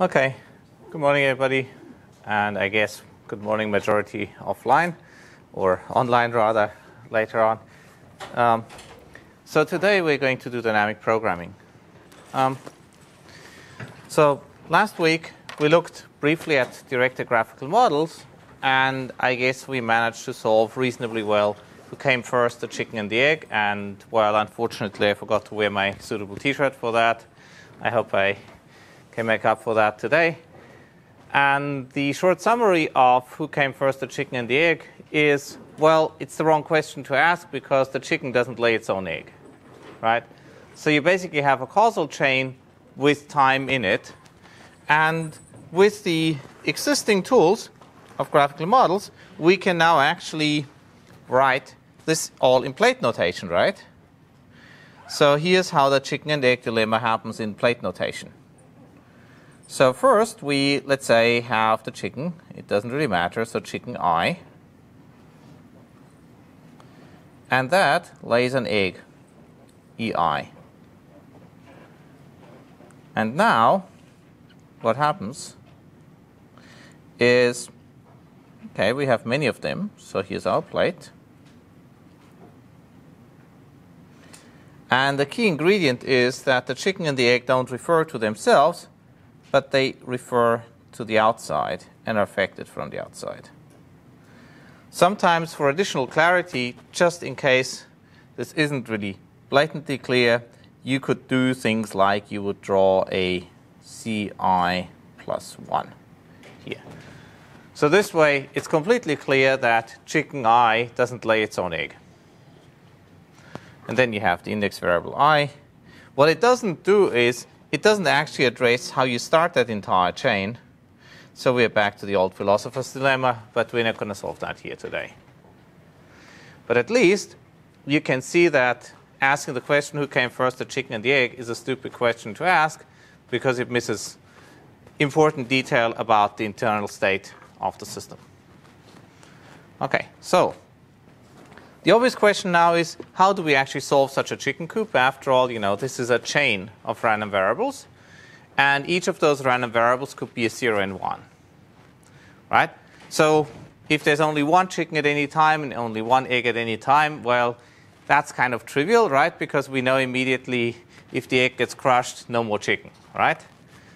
Okay. Good morning, everybody. And I guess good morning, majority offline or online rather later on. Um, so today we're going to do dynamic programming. Um, so last week we looked briefly at directed graphical models, and I guess we managed to solve reasonably well who came first, the chicken and the egg. And well, unfortunately, I forgot to wear my suitable T-shirt for that. I hope I can make up for that today. And the short summary of who came first, the chicken and the egg, is well, it's the wrong question to ask because the chicken doesn't lay its own egg, right? So you basically have a causal chain with time in it, and with the existing tools of graphical models, we can now actually write this all in plate notation, right? So here's how the chicken and egg dilemma happens in plate notation. So first, we, let's say, have the chicken. It doesn't really matter, so chicken i. And that lays an egg, ei. And now, what happens is, okay, we have many of them. So here's our plate. And the key ingredient is that the chicken and the egg don't refer to themselves, but they refer to the outside and are affected from the outside. Sometimes, for additional clarity, just in case this isn't really blatantly clear, you could do things like you would draw a ci plus 1 here. So this way, it's completely clear that chicken i doesn't lay its own egg. And then you have the index variable i. What it doesn't do is it doesn't actually address how you start that entire chain. So we're back to the old philosopher's dilemma, but we're not going to solve that here today. But at least you can see that asking the question who came first, the chicken and the egg, is a stupid question to ask because it misses important detail about the internal state of the system. Okay, so the obvious question now is how do we actually solve such a chicken coop? After all, you know, this is a chain of random variables, and each of those random variables could be a 0 and 1. Right? So if there's only one chicken at any time and only one egg at any time, well, that's kind of trivial, right? Because we know immediately if the egg gets crushed, no more chicken, right?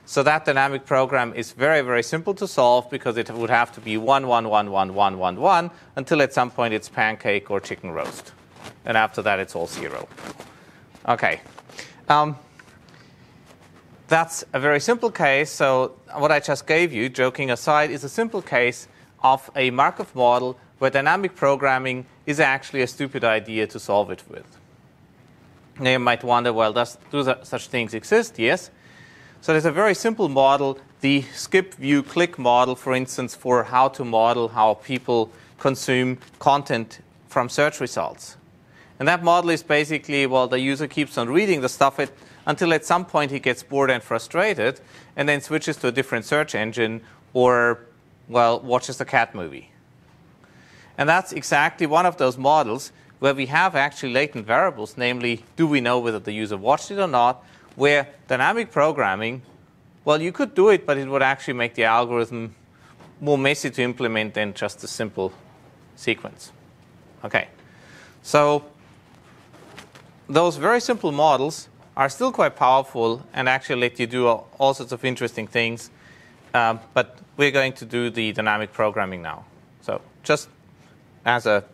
So that dynamic program is very, very simple to solve because it would have to be 1, 1, 1, 1, 1, 1, 1 until at some point it's pancake or chicken roast. And after that, it's all 0. Okay. Um, that's a very simple case. So what I just gave you, joking aside, is a simple case of a Markov model where dynamic programming is actually a stupid idea to solve it with. Now you might wonder, well, does, do such things exist? Yes. So there's a very simple model, the skip view click model, for instance, for how to model how people consume content from search results. And that model is basically, well, the user keeps on reading the stuff it, until at some point he gets bored and frustrated and then switches to a different search engine or, well, watches a cat movie. And that's exactly one of those models where we have actually latent variables, namely, do we know whether the user watched it or not, where dynamic programming, well, you could do it, but it would actually make the algorithm more messy to implement than just a simple sequence. Okay, so those very simple models are still quite powerful and actually let you do all, sorts of interesting things. Um, but we're going to do the dynamic programming now. So just as a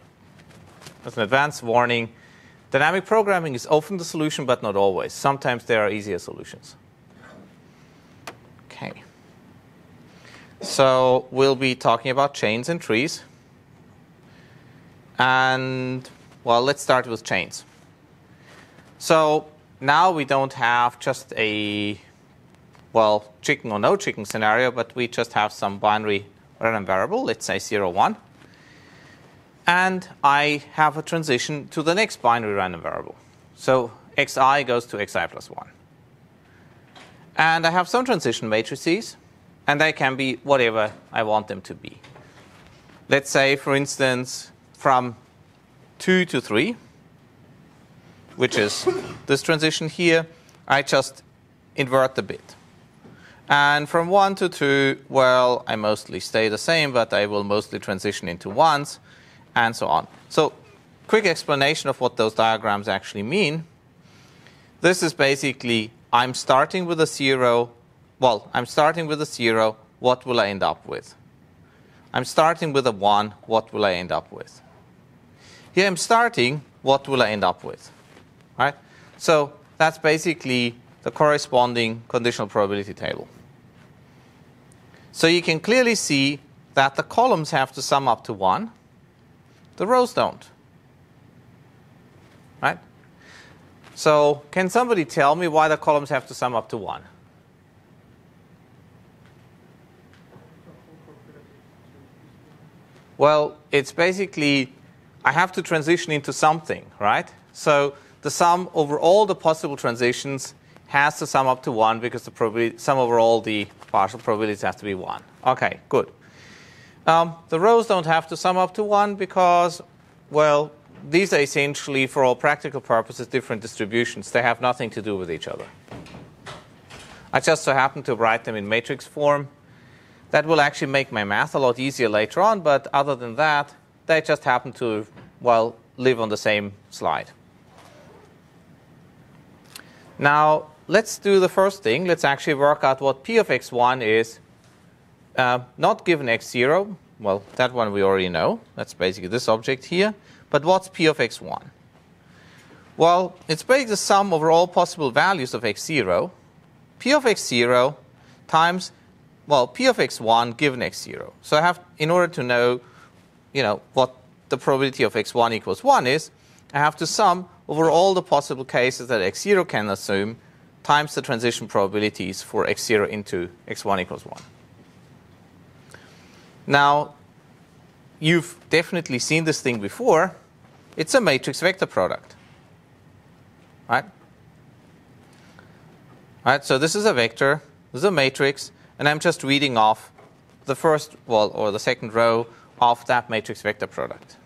as an advance warning, Dynamic programming is often the solution, but not always. Sometimes there are easier solutions. Okay. So we'll be talking about chains and trees. And, well, let's start with chains. So now we don't have just a, well, chicken or no chicken scenario, but we just have some binary random variable, let's say 0, 1 and I have a transition to the next binary random variable. So xi goes to xi plus 1. And I have some transition matrices, and they can be whatever I want them to be. Let's say, for instance, from 2 to 3, which is this transition here, I just invert the bit. And from 1 to 2, well, I mostly stay the same, but I will mostly transition into 1s, and so on. So, quick explanation of what those diagrams actually mean. This is basically I'm starting with a 0. Well, I'm starting with a 0. What will I end up with? I'm starting with a 1. What will I end up with? Here I'm starting. What will I end up with? Right? So that's basically the corresponding conditional probability table. So you can clearly see that the columns have to sum up to 1. The rows don't. Right? So can somebody tell me why the columns have to sum up to 1? Well, it's basically I have to transition into something, right? So the sum over all the possible transitions has to sum up to 1 because the sum over all the partial probabilities has to be 1. Okay, good. Um, the rows don't have to sum up to 1 because, well, these are essentially, for all practical purposes, different distributions. They have nothing to do with each other. I just so happen to write them in matrix form. That will actually make my math a lot easier later on, but other than that, they just happen to, well, live on the same slide. Now, let's do the first thing. Let's actually work out what p of x1 is, uh, not given x0. Well, that one we already know. That's basically this object here. But what's p of x1? Well, it's basically the sum over all possible values of x0. p of x0 times, well, p of x1 given x0. So I have, in order to know, you know, what the probability of x1 equals 1 is, I have to sum over all the possible cases that x0 can assume times the transition probabilities for x0 into x1 equals 1. Now, you've definitely seen this thing before. It's a matrix vector product. Right? Right, so this is a vector, this is a matrix, and I'm just reading off the first, well, or the second row of that matrix vector product.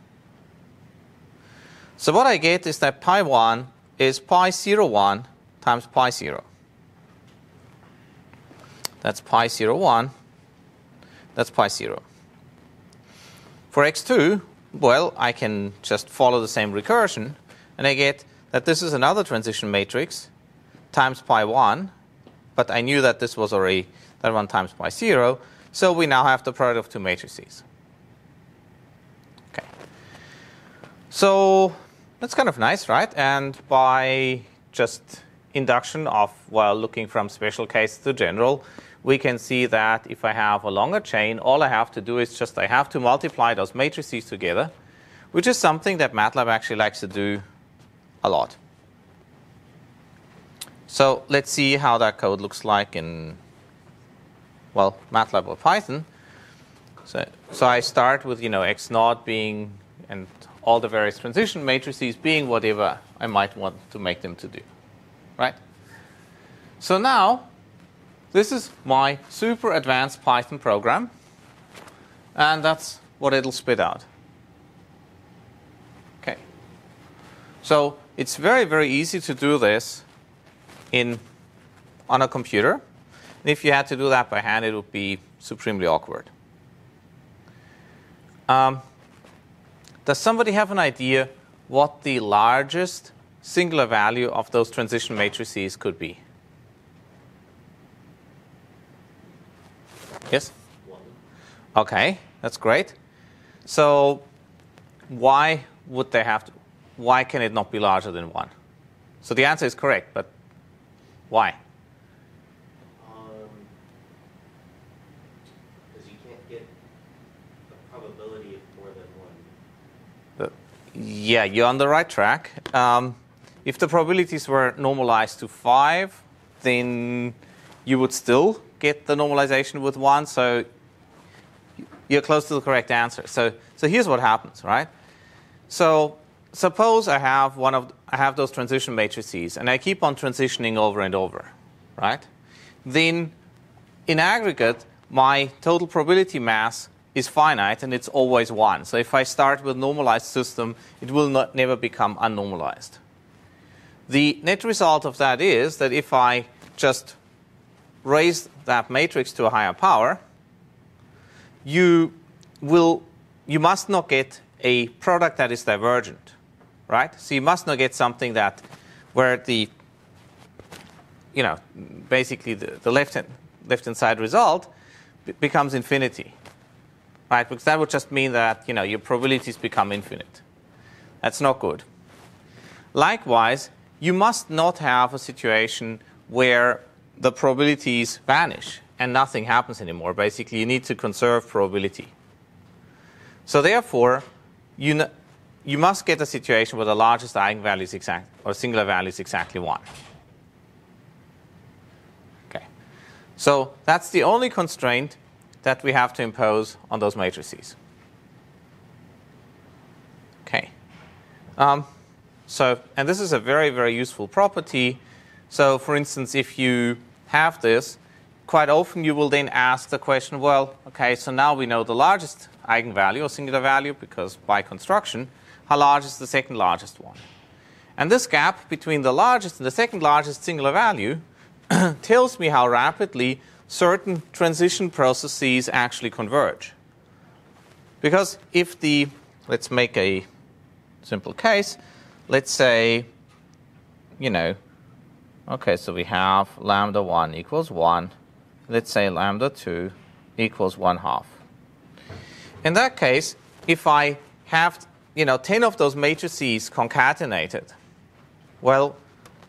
So what I get is that pi 1 is pi 0 1 times pi 0. That's pi 0 1. That's pi 0. For x2, well, I can just follow the same recursion, and I get that this is another transition matrix times pi 1, but I knew that this was already that one times pi 0, so we now have the product of two matrices. Okay. So that's kind of nice, right? And by just induction of, well, looking from special case to general, we can see that if I have a longer chain, all I have to do is just I have to multiply those matrices together, which is something that MATLAB actually likes to do a lot. So let's see how that code looks like in, well, MATLAB or Python. So, so I start with, you know, x naught being, and all the various transition matrices being whatever I might want to make them to do, right? So now this is my super advanced Python program, and that's what it'll spit out. Okay. So it's very, very easy to do this in on a computer. And if you had to do that by hand, it would be supremely awkward. Um, does somebody have an idea what the largest singular value of those transition matrices could be? Yes? Okay, that's great. So why would they have to, why can it not be larger than 1? So the answer is correct, but why? Um, because you can't get a probability of more than one. Yeah, you're on the right track. Um, if the probabilities were normalized to 5, then you would still get the normalization with 1. So you're close to the correct answer. So, so here's what happens, right? So suppose I have one of I have those transition matrices and I keep on transitioning over and over, right? Then in aggregate, my total probability mass is finite and it's always one. So if I start with normalized system, it will not, never become unnormalized. The net result of that is that if I just raise that matrix to a higher power, you will you must not get a product that is divergent, right? So you must not get something that where the you know basically the, the left hand left hand side result becomes infinity, right? Because that would just mean that you know your probabilities become infinite. That's not good. Likewise, you must not have a situation where the probabilities vanish and nothing happens anymore. Basically, you need to conserve probability. So therefore, you, you must get a situation where the largest eigenvalue is exact or singular value is exactly one. Okay. So that's the only constraint that we have to impose on those matrices. Okay. Um, so, and this is a very, very useful property. So, for instance, if you have this, quite often you will then ask the question, well, okay, so now we know the largest eigenvalue or singular value because by construction, how large is the second largest one? And this gap between the largest and the second largest singular value tells me how rapidly certain transition processes actually converge. Because if the, let's make a simple case, let's say, you know, okay, so we have lambda 1 equals 1. Let's say lambda 2 equals 1 half. In that case, if I have, you know, 10 of those matrices concatenated, well,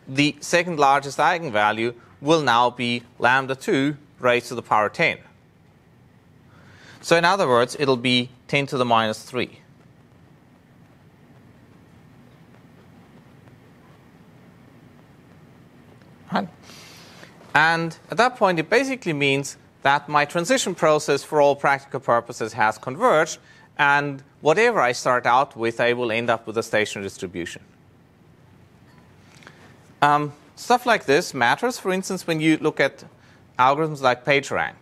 the second largest eigenvalue will now be lambda 2 raised to the power 10. So in other words, it'll be 10 to the minus 3. Right? And at that point, it basically means that my transition process, for all practical purposes, has converged, and whatever I start out with, I will end up with a stationary distribution. Um, stuff like this matters, for instance, when you look at algorithms like PageRank.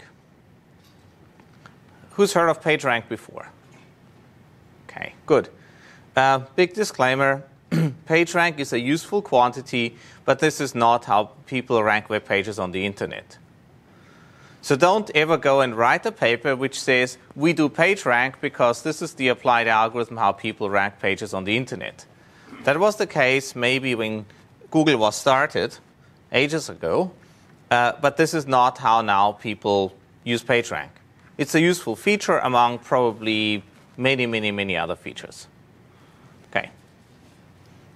Who's heard of PageRank before? Okay, good. Uh, big disclaimer PageRank is a useful quantity, but this is not how people rank web pages on the internet. So don't ever go and write a paper which says, we do PageRank because this is the applied algorithm how people rank pages on the internet. That was the case maybe when Google was started ages ago, uh, but this is not how now people use PageRank. It's a useful feature among probably many, many, many other features.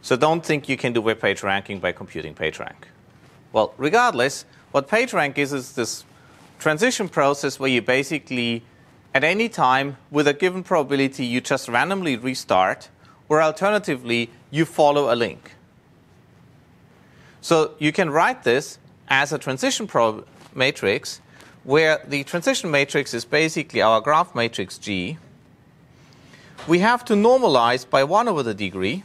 So don't think you can do web page ranking by computing PageRank. Well, regardless, what PageRank is is this transition process where you basically, at any time, with a given probability, you just randomly restart, or alternatively, you follow a link. So you can write this as a transition matrix, where the transition matrix is basically our graph matrix G. We have to normalize by 1 over the degree.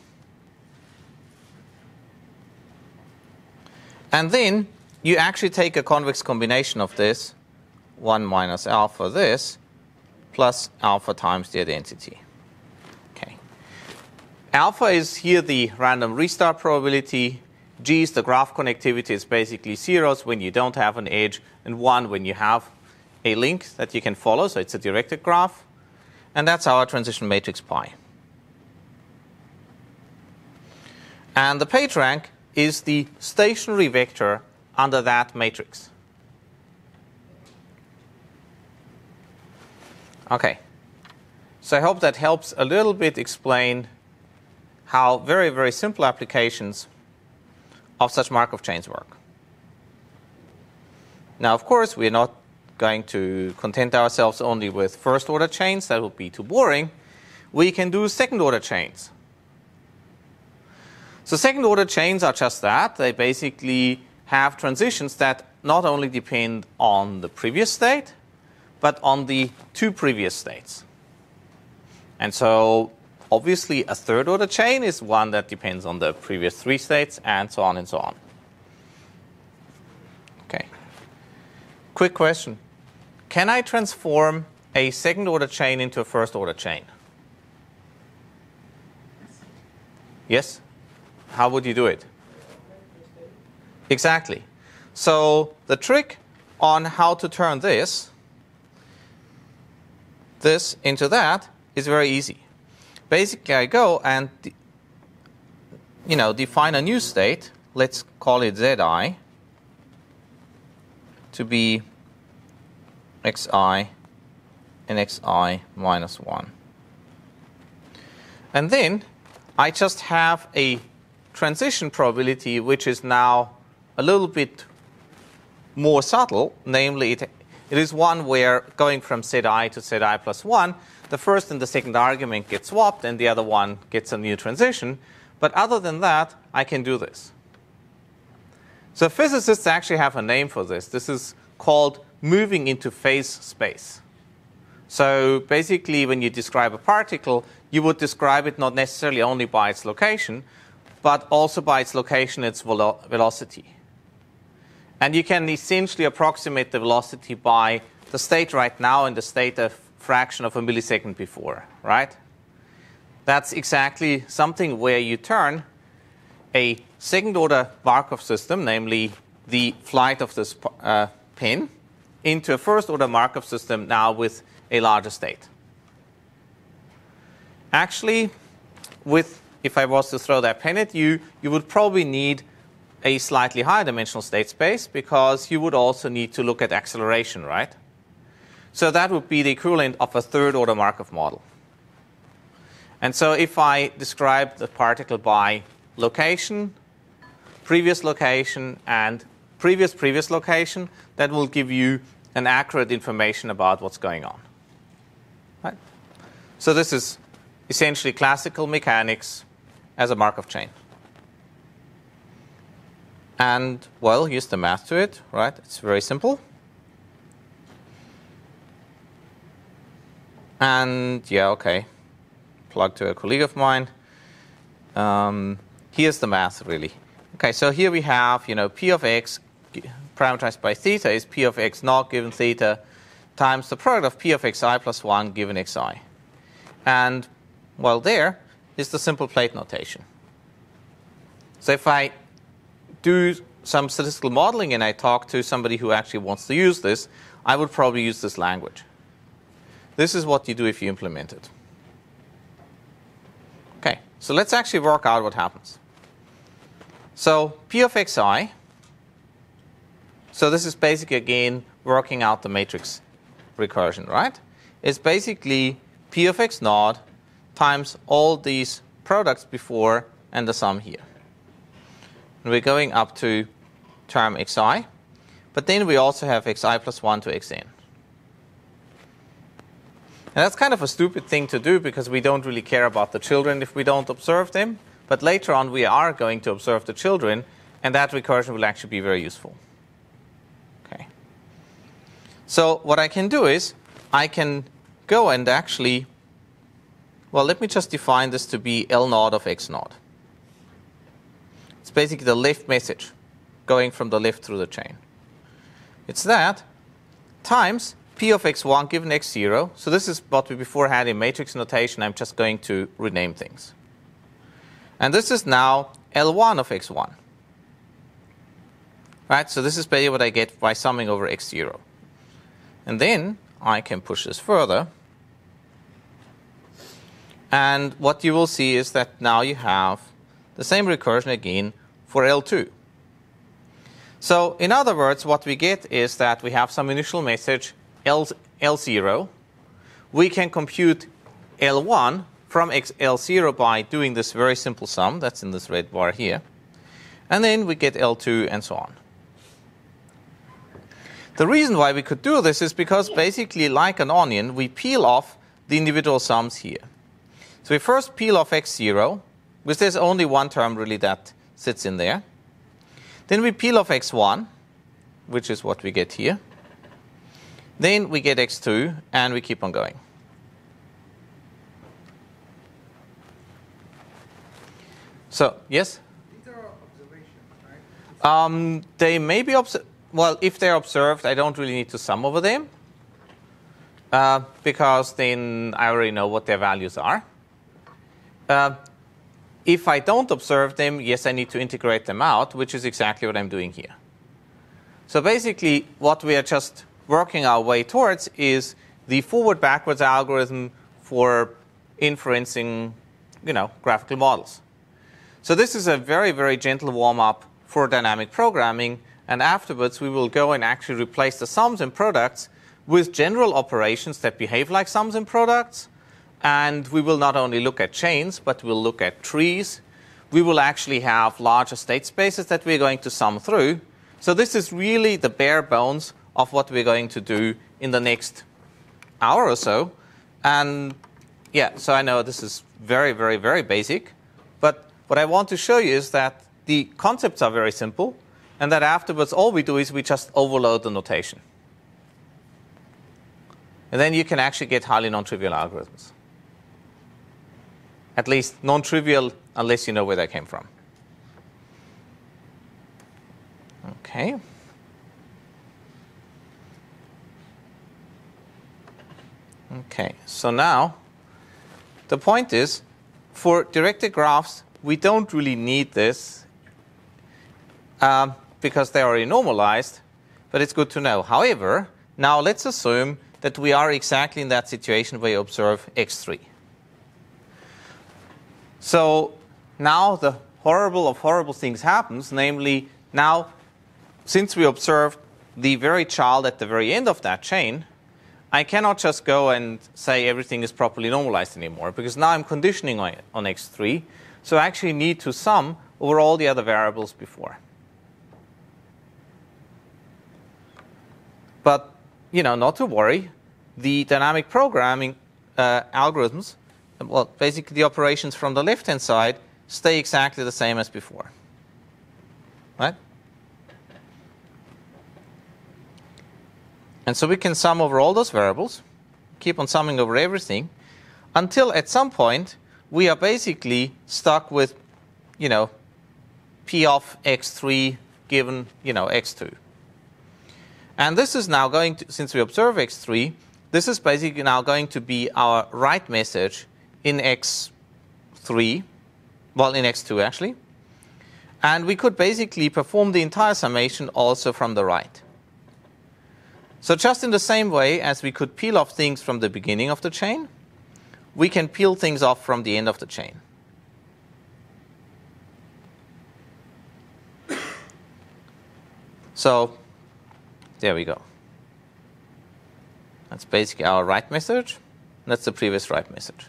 And then you actually take a convex combination of this, 1 minus alpha this, plus alpha times the identity. Okay. Alpha is here the random restart probability. G is the graph connectivity. It's basically zeros when you don't have an edge, and 1 when you have a link that you can follow. So it's a directed graph. And that's our transition matrix pi. And the PageRank is the stationary vector under that matrix. Okay. So I hope that helps a little bit explain how very, very simple applications of such Markov chains work. Now, of course, we're not going to content ourselves only with first order chains, that would be too boring. We can do second order chains. So second order chains are just that. They basically have transitions that not only depend on the previous state, but on the two previous states. And so obviously a third order chain is one that depends on the previous three states and so on and so on. Okay. Quick question. Can I transform a second order chain into a first order chain? Yes? How would you do it? Exactly. So the trick on how to turn this, this into that is very easy. Basically, I go and you know define a new state. Let's call it zi to be xi and xi minus 1. And then I just have a transition probability which is now a little bit more subtle, namely it, it is one where going from set i to set i plus 1, the first and the second argument get swapped and the other one gets a new transition. But other than that, I can do this. So physicists actually have a name for this. This is called moving into phase space. So basically, when you describe a particle, you would describe it not necessarily only by its location, but also by its location, its velo velocity. And you can essentially approximate the velocity by the state right now and the state a fraction of a millisecond before, right? That's exactly something where you turn a second order Markov system, namely the flight of this uh, pin, into a first order Markov system now with a larger state. Actually, with if I was to throw that pin at you, you would probably need a slightly higher dimensional state space because you would also need to look at acceleration, right? So that would be the equivalent of a third order Markov model. And so if I describe the particle by location, previous location, and previous previous location, that will give you an accurate information about what's going on. Right? So this is essentially classical mechanics as a Markov chain. And, well, use the math to it, right? It's very simple. And, yeah, okay. Plug to a colleague of mine. Um, here's the math, really. Okay, so here we have, you know, p of x parameterized by theta is p of x naught given theta times the product of p of xi plus 1 given xi. And, well, there is the simple plate notation. So if I do some statistical modeling and I talk to somebody who actually wants to use this, I would probably use this language. This is what you do if you implement it. Okay, so let's actually work out what happens. So p of xi so this is basically, again, working out the matrix recursion, right? It's basically p of x naught times all these products before and the sum here. And we're going up to term xi, but then we also have xi plus 1 to xn. And that's kind of a stupid thing to do because we don't really care about the children if we don't observe them. But later on, we are going to observe the children, and that recursion will actually be very useful. Okay. So what I can do is I can go and actually, well, let me just define this to be L naught of X naught. It's basically the left message going from the left through the chain. It's that times P of x1 given x0. So this is what we before had in matrix notation. I'm just going to rename things. And this is now L1 of x1. Right? So this is basically what I get by summing over x0. And then I can push this further. And what you will see is that now you have the same recursion again for L2. So in other words, what we get is that we have some initial message L, L0. We can compute L1 from X, L0 by doing this very simple sum. That's in this red bar here. And then we get L2 and so on. The reason why we could do this is because basically, like an onion, we peel off the individual sums here. So we first peel off x0, because there's only one term really that sits in there. Then we peel off x1, which is what we get here. Then we get x2, and we keep on going. So, yes? These are observations, right? Um, they may be observed. well, if they're observed, I don't really need to sum over them uh, because then I already know what their values are. Uh, if I don't observe them, yes, I need to integrate them out, which is exactly what I'm doing here. So basically, what we are just working our way towards is the forward-backwards algorithm for inferencing, you know, graphical models. So this is a very, very gentle warm-up for dynamic programming, and afterwards we will go and actually replace the sums and products with general operations that behave like sums and products. And we will not only look at chains, but we'll look at trees. We will actually have larger state spaces that we're going to sum through. So this is really the bare bones of what we're going to do in the next hour or so. And yeah, so I know this is very, very, very basic. But what I want to show you is that the concepts are very simple, and that afterwards all we do is we just overload the notation. And then you can actually get highly non-trivial algorithms. At least non-trivial unless you know where they came from. Okay. Okay, so now the point is for directed graphs, we don't really need this um, because they're already normalized, but it's good to know. However, now let's assume that we are exactly in that situation where you observe x3. So now the horrible of horrible things happens, namely now since we observed the very child at the very end of that chain, I cannot just go and say everything is properly normalized anymore because now I'm conditioning on, on x3. So I actually need to sum over all the other variables before. But you know, not to worry. The dynamic programming uh, algorithms, well, basically the operations from the left-hand side, stay exactly the same as before. Right? And so we can sum over all those variables, keep on summing over everything, until at some point we are basically stuck with, you know, p of x3 given, you know, x2. And this is now going to, since we observe x3, this is basically now going to be our right message in x3, well, in x2 actually. And we could basically perform the entire summation also from the right. So just in the same way as we could peel off things from the beginning of the chain, we can peel things off from the end of the chain. So there we go. That's basically our right message. That's the previous right message.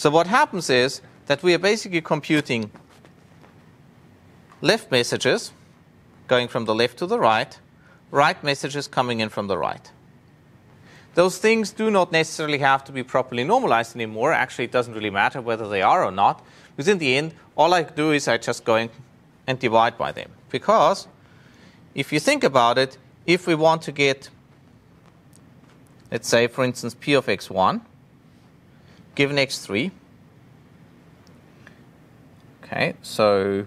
So what happens is that we are basically computing left messages going from the left to the right, right messages coming in from the right. Those things do not necessarily have to be properly normalized anymore. Actually, it doesn't really matter whether they are or not, because in the end, all I do is I just go and divide by them. Because if you think about it, if we want to get, let's say, for instance, p of x1 given x3, okay, so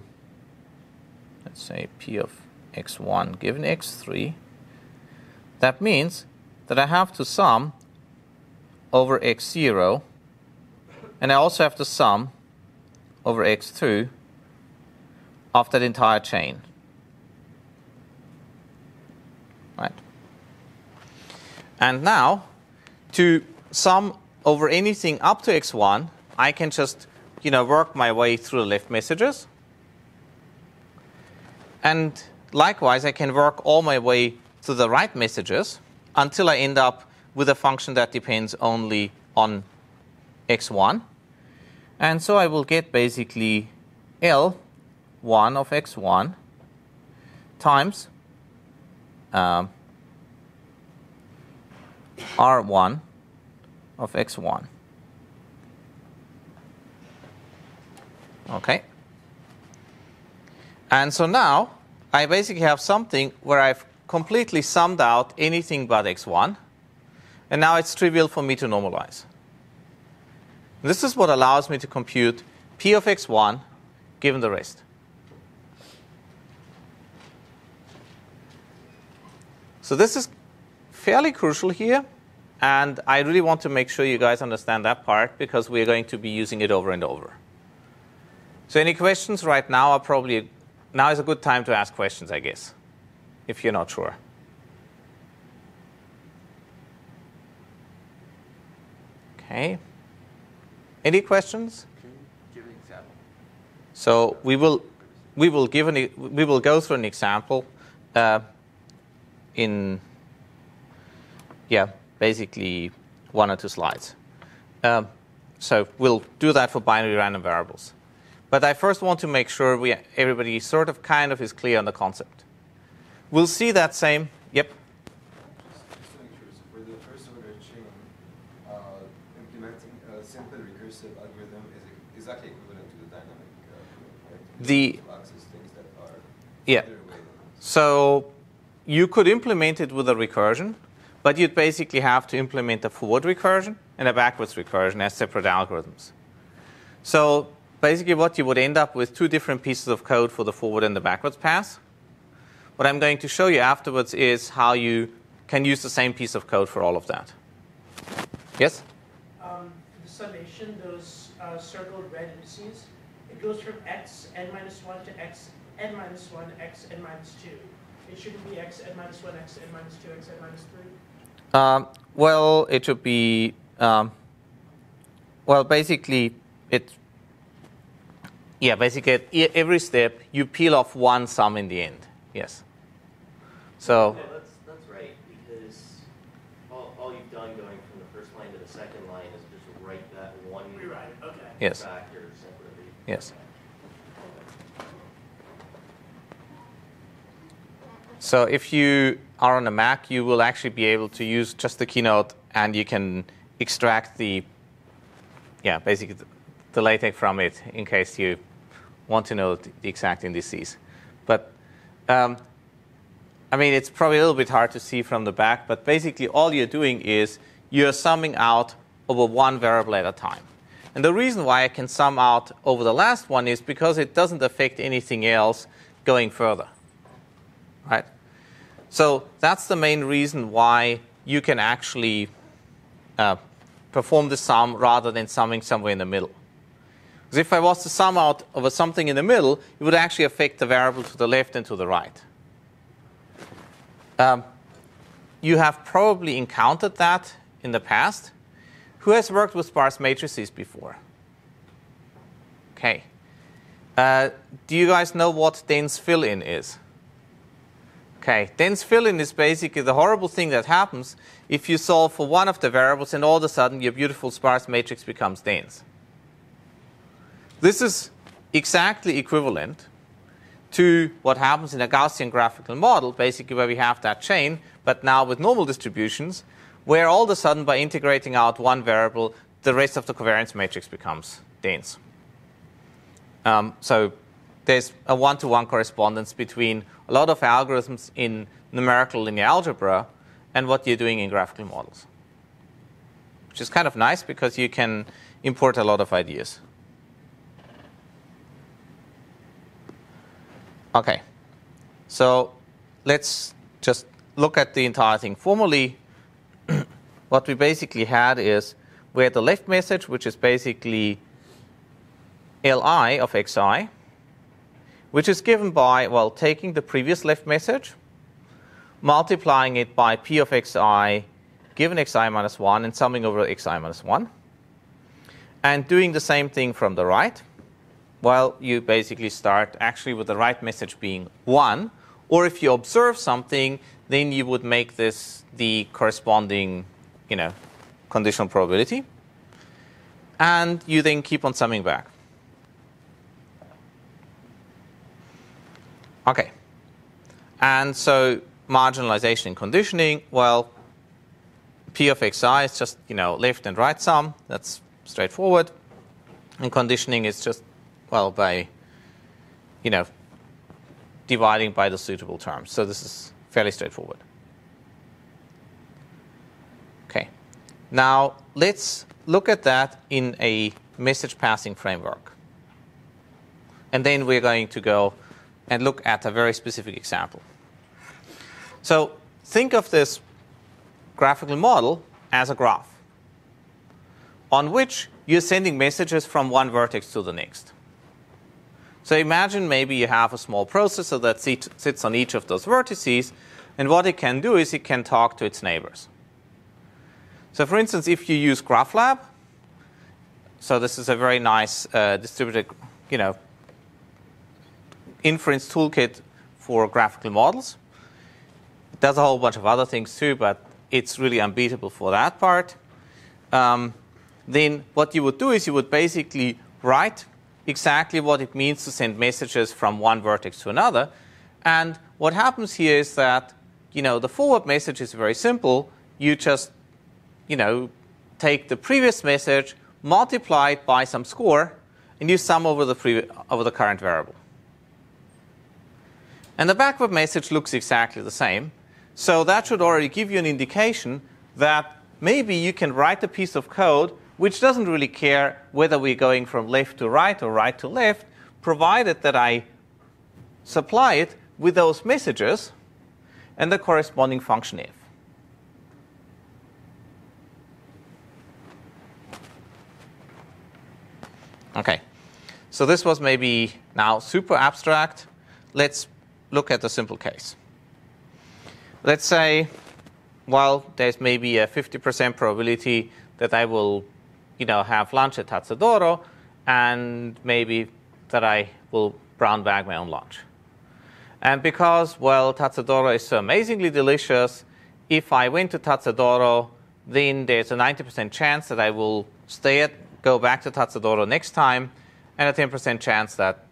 let's say p of x1 given x3, that means that I have to sum over x0, and I also have to sum over x2 of that entire chain. Right? And now, to sum over anything up to x1, I can just you know, work my way through the left messages. And likewise, I can work all my way through the right messages until I end up with a function that depends only on x1. And so I will get basically L1 of x1 times um, R1 of x1. Okay. And so now I basically have something where I've completely summed out anything but x1. And now it's trivial for me to normalize. This is what allows me to compute p of x1 given the rest. So this is fairly crucial here. And I really want to make sure you guys understand that part because we're going to be using it over and over. So any questions right now are probably, now is a good time to ask questions, I guess. if you're not sure. Okay. Any questions? So we will we will give an, we will go through an example uh, in yeah basically one or two slides. Um, so we'll do that for binary random variables. But I first want to make sure we everybody sort of kind of is clear on the concept. We'll see that same yep. Just to make sure, so for the first order chain, uh, implementing a simple recursive algorithm is exactly equivalent to the dynamic uh, right? The- To access things that are Yeah. further away than us. So you could implement it with a recursion, but you'd basically have to implement a forward recursion and a backwards recursion as separate algorithms. So basically, what you would end up with two different pieces of code for the forward and the backwards pass. What I'm going to show you afterwards is how you can use the same piece of code for all of that. Yes? um, the summation, those uh, circled red indices, it goes from x n minus 1 to x n minus 1, x n minus 2. It shouldn't be x n minus 1, x n minus 2, x n minus 3. Um, well, it should be. Um, well, basically, it. Yeah, basically, at every step you peel off one sum in the end. Yes. So No, that's, that's right, because all, all you've done going from the first line to the second line is just write that one Rewrite it, okay. yes, factor separately. yes. So if you are on a Mac, you will actually be able to use just the keynote, and you can extract the, yeah, basically the, LaTeX from it in case you want to know the the exact indices. But um, I mean, it's probably a little bit hard to see from the back, but basically all you're doing is you're summing out over one variable at a time. And the reason why I can sum out over the last one is because it doesn't affect anything else going further. Right? So that's the main reason why you can actually uh, perform the sum rather than summing somewhere in the middle. Because if I was to sum out over something in the middle, it would actually affect the variable to the left and to the right. Um, you have probably encountered that in the past. Who has worked with sparse matrices before? Okay. Uh, do you guys know what dense fill-in is? Okay, dense fill-in is basically the horrible thing that happens if you solve for one of the variables and all of a sudden your beautiful sparse matrix becomes dense. This is exactly equivalent to what happens in a Gaussian graphical model, basically where we have that chain, but now with normal distributions, where all of a sudden by integrating out one variable, the rest of the covariance matrix becomes dense. Um, so there's a one-to-one correspondence between a lot of algorithms in numerical linear algebra and what you're doing in graphical models, which is kind of nice because you can import a lot of ideas. Okay, so let's just look at the entire thing. Formally, what we basically had is we had the left message, which is basically li of xi, which is given by, well, taking the previous left message, multiplying it by p of xi given xi minus 1 and summing over xi minus 1, and doing the same thing from the right. Well, you basically start actually with the right message being 1, or if you observe something, then you would make this the corresponding, you know, conditional probability. And you then keep on summing back. Okay. And so marginalization and conditioning, well, P of xi is just, you know, left and right sum. That's straightforward. And conditioning is just, well, by, you know, dividing by the suitable terms. So this is fairly straightforward. Okay. Now, let's look at that in a message passing framework. And then we're going to go and look at a very specific example. So think of this graphical model as a graph on which you're sending messages from one vertex to the next. So imagine maybe you have a small processor that sits on each of those vertices, and what it can do is it can talk to its neighbors. So for instance, if you use GraphLab, so this is a very nice uh, distributed, you know, inference toolkit for graphical models. It does a whole bunch of other things too, but it's really unbeatable for that part. Um, then what you would do is you would basically write exactly what it means to send messages from one vertex to another. And what happens here is that, you know, the forward message is very simple. You just, you know, take the previous message, multiply it by some score, and you sum over the, over the current variable. And the backward message looks exactly the same. So that should already give you an indication that maybe you can write a piece of code which doesn't really care whether we're going from left to right or right to left, provided that I supply it with those messages and the corresponding function if. Okay, so this was maybe now super abstract. Let's look at a simple case. Let's say, well, there's maybe a 50% probability that I will, you know, have lunch at Tazzadoro, and maybe that I will brown bag my own lunch. And because, well, Tazzadoro is so amazingly delicious, if I went to Tazzadoro, then there's a 90% chance that I will stay at, go back to Tazzadoro next time, and a 10% chance that,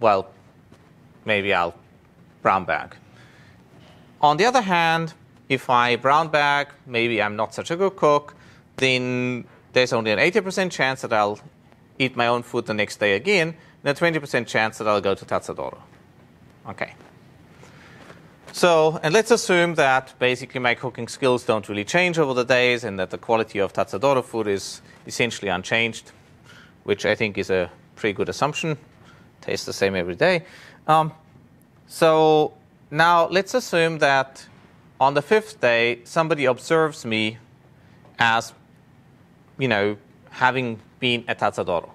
well, maybe I'll brown bag. On the other hand, if I brown bag, maybe I'm not such a good cook, then there's only an 80% chance that I'll eat my own food the next day again, and a 20% chance that I'll go to Tazzadoro. Okay. So, and let's assume that basically my cooking skills don't really change over the days and that the quality of Tazzadoro food is essentially unchanged, which I think is a pretty good assumption. Tastes the same every day. Um, so now let's assume that on the fifth day, somebody observes me as, you know, having been at Tazzadoro.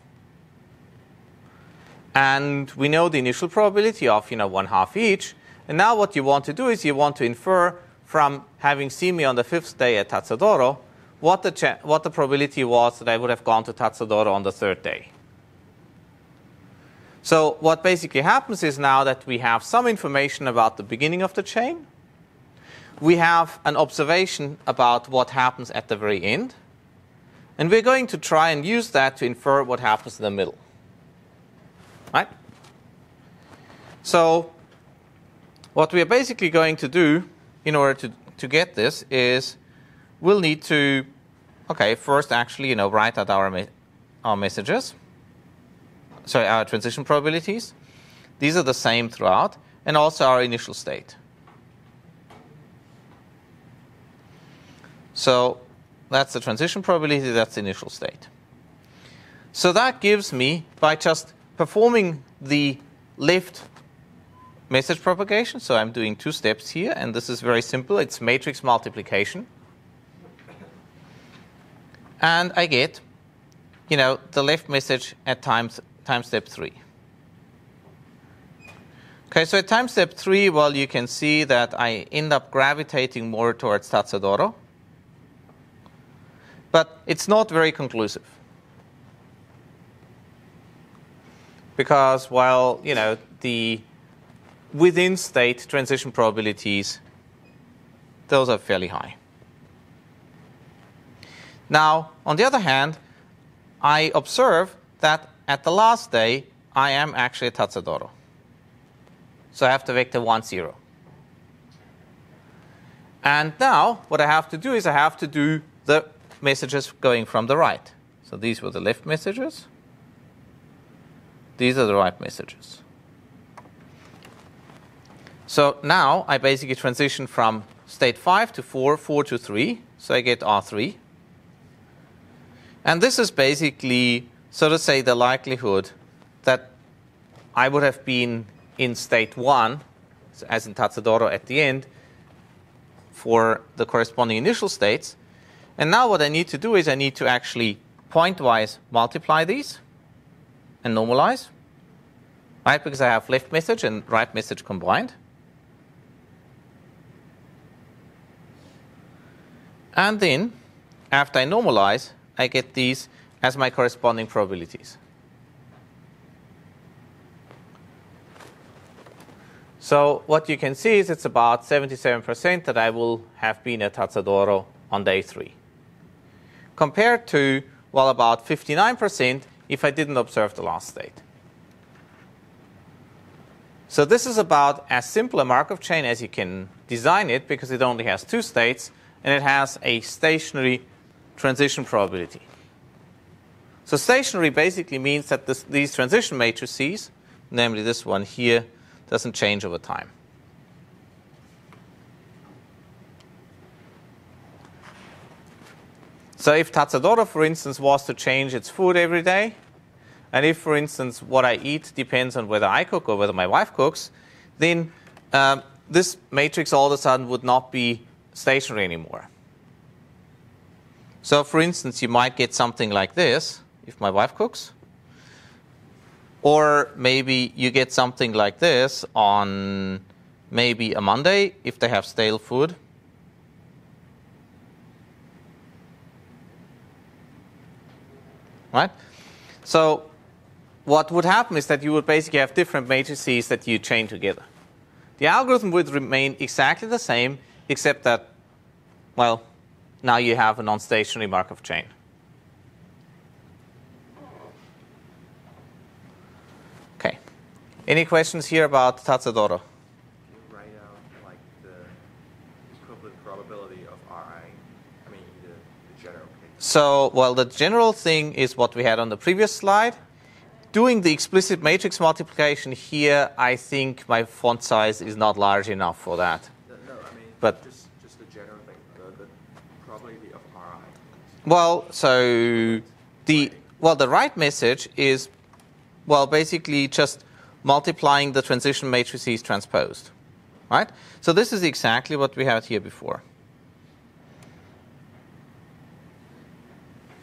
And we know the initial probability of, you know, one half each. And now what you want to do is you want to infer from having seen me on the fifth day at Tazzadoro what the, what the probability was that I would have gone to Tazzadoro on the third day. So what basically happens is now that we have some information about the beginning of the chain. We have an observation about what happens at the very end. And we're going to try and use that to infer what happens in the middle. Right? So what we are basically going to do in order to, to get this is we'll need to, okay, first actually, you know, write out our, our messages sorry, our transition probabilities. These are the same throughout, and also our initial state. So that's the transition probability, that's the initial state. So that gives me, by just performing the left message propagation, so I'm doing two steps here, and this is very simple, it's matrix multiplication. And I get, you know, the left message at times time step 3. Okay, so at time step 3, well, you can see that I end up gravitating more towards Tazzadoro. But it's not very conclusive. Because while, you know, the within state transition probabilities, those are fairly high. Now, on the other hand, I observe that at the last day, I am actually a Tazzadoro. So I have to vector 1, 0. And now, what I have to do is I have to do the messages going from the right. So these were the left messages. These are the right messages. So now I basically transition from state 5 to 4, 4 to 3. So I get R3. And this is basically so to say, the likelihood that I would have been in state one, as in Tazzadoro at the end, for the corresponding initial states. And now what I need to do is I need to actually pointwise multiply these and normalize. right? Because I have left message and right message combined. And then, after I normalize, I get these as my corresponding probabilities. So what you can see is it's about 77% that I will have been at Tazzadoro on day three. Compared to, well, about 59% if I didn't observe the last state. So this is about as simple a Markov chain as you can design it because it only has two states and it has a stationary transition probability. So stationary basically means that this, these transition matrices, namely this one here, doesn't change over time. So if Tazzadoro, for instance, was to change its food every day, and if, for instance, what I eat depends on whether I cook or whether my wife cooks, then um, this matrix all of a sudden would not be stationary anymore. So, for instance, you might get something like this if my wife cooks. Or maybe you get something like this on maybe a Monday if they have stale food. Right? So what would happen is that you would basically have different matrices that you chain together. The algorithm would remain exactly the same, except that, well, now you have a non-stationary Markov chain. Okay. Any questions here about Tazzadoro? Can you write out like the equivalent probability of Ri? I mean, the, the general case. So, well, the general thing is what we had on the previous slide. Doing the explicit matrix multiplication here, I think my font size is not large enough for that. No, no I mean, But- just, just the general thing, the, the probability of Ri. Well, so the well, the right message is well, basically just multiplying the transition matrices transposed, right? So this is exactly what we had here before,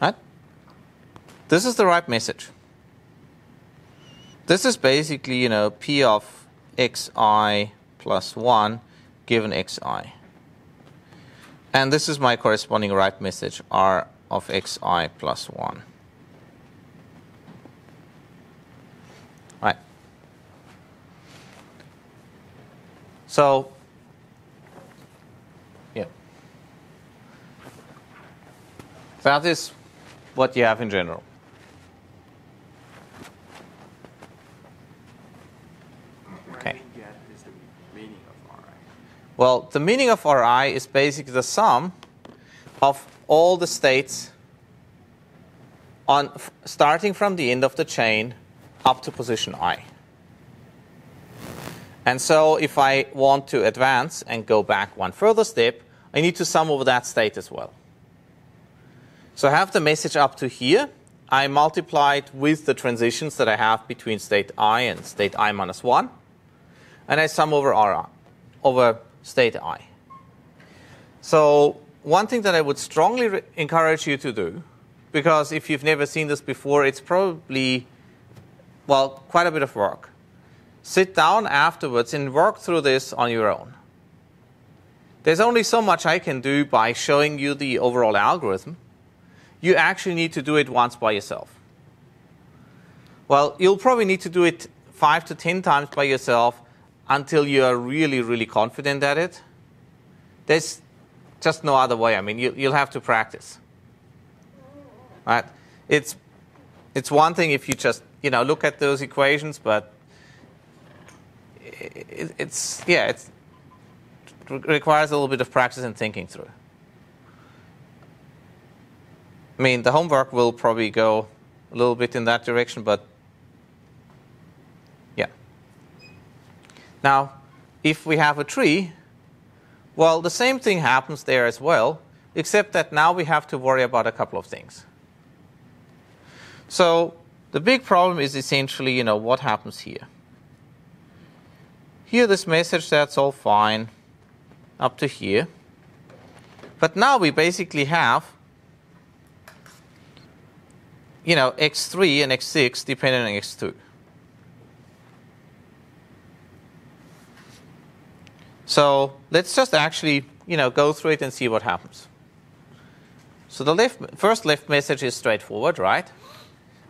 right? This is the right message. This is basically, you know, p of xi plus 1 given xi. And this is my corresponding right message, r of xi plus 1. So, yeah. That is what you have in general. Okay. Well, the meaning of Ri is basically the sum of all the states on starting from the end of the chain up to position i. And so if I want to advance and go back one further step, I need to sum over that state as well. So I have the message up to here. I multiply it with the transitions that I have between state i and state i minus 1. And I sum over r over state i. So one thing that I would strongly encourage you to do, because if you've never seen this before, it's probably, well, quite a bit of work. Sit down afterwards and work through this on your own. There's only so much I can do by showing you the overall algorithm. You actually need to do it once by yourself. Well, you'll probably need to do it five to ten times by yourself until you are really, really confident at it. There's just no other way. I mean, you, you'll have to practice. Right? It's it's one thing if you just you know look at those equations, but it, it's yeah, it's, it requires a little bit of practice and thinking through. I mean, the homework will probably go a little bit in that direction, but yeah. Now, if we have a tree, well, the same thing happens there as well, except that now we have to worry about a couple of things. So the big problem is essentially, you know, what happens here. Here this message, that's all fine up to here. But now we basically have, you know, x3 and x6 dependent on x2. So let's just actually, you know, go through it and see what happens. So the left, first left message is straightforward, right?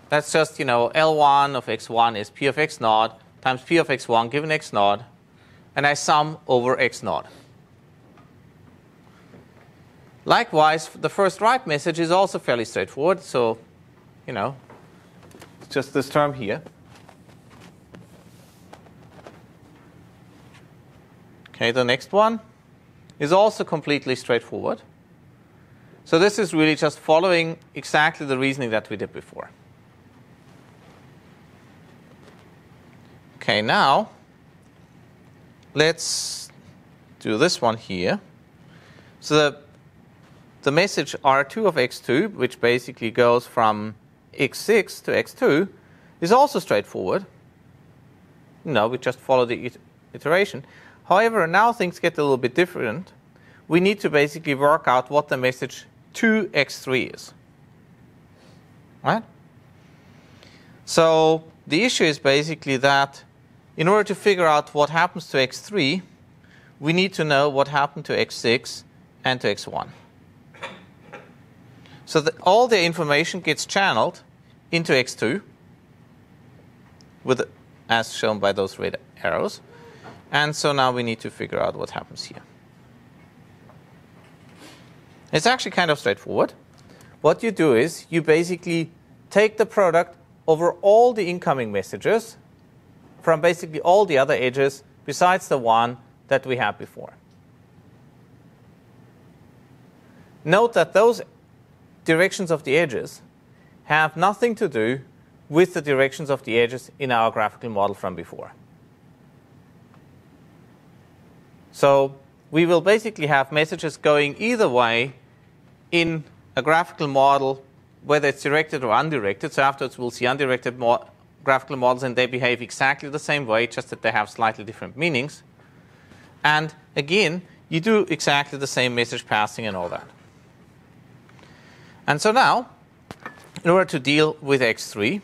That's just, you know, L1 of x1 is P of x0 times p of x1 given x naught, and I sum over x naught. Likewise, the first right message is also fairly straightforward. So, you know, it's just this term here. Okay, the next one is also completely straightforward. So this is really just following exactly the reasoning that we did before. Okay, now let's do this one here. So the, the message R2 of x2, which basically goes from x6 to x2, is also straightforward. No, we just follow the iteration. However, now things get a little bit different. We need to basically work out what the message to x3 is. Right? So the issue is basically that in order to figure out what happens to x3, we need to know what happened to x6 and to x1. So that all the information gets channeled into x2, with as shown by those red arrows. And so now we need to figure out what happens here. It's actually kind of straightforward. What you do is you basically take the product over all the incoming messages from basically all the other edges besides the one that we had before. Note that those directions of the edges have nothing to do with the directions of the edges in our graphical model from before. So we will basically have messages going either way in a graphical model, whether it's directed or undirected. So afterwards, we'll see undirected mo graphical models, and they behave exactly the same way, just that they have slightly different meanings. And again, you do exactly the same message passing and all that. And so now, in order to deal with X3,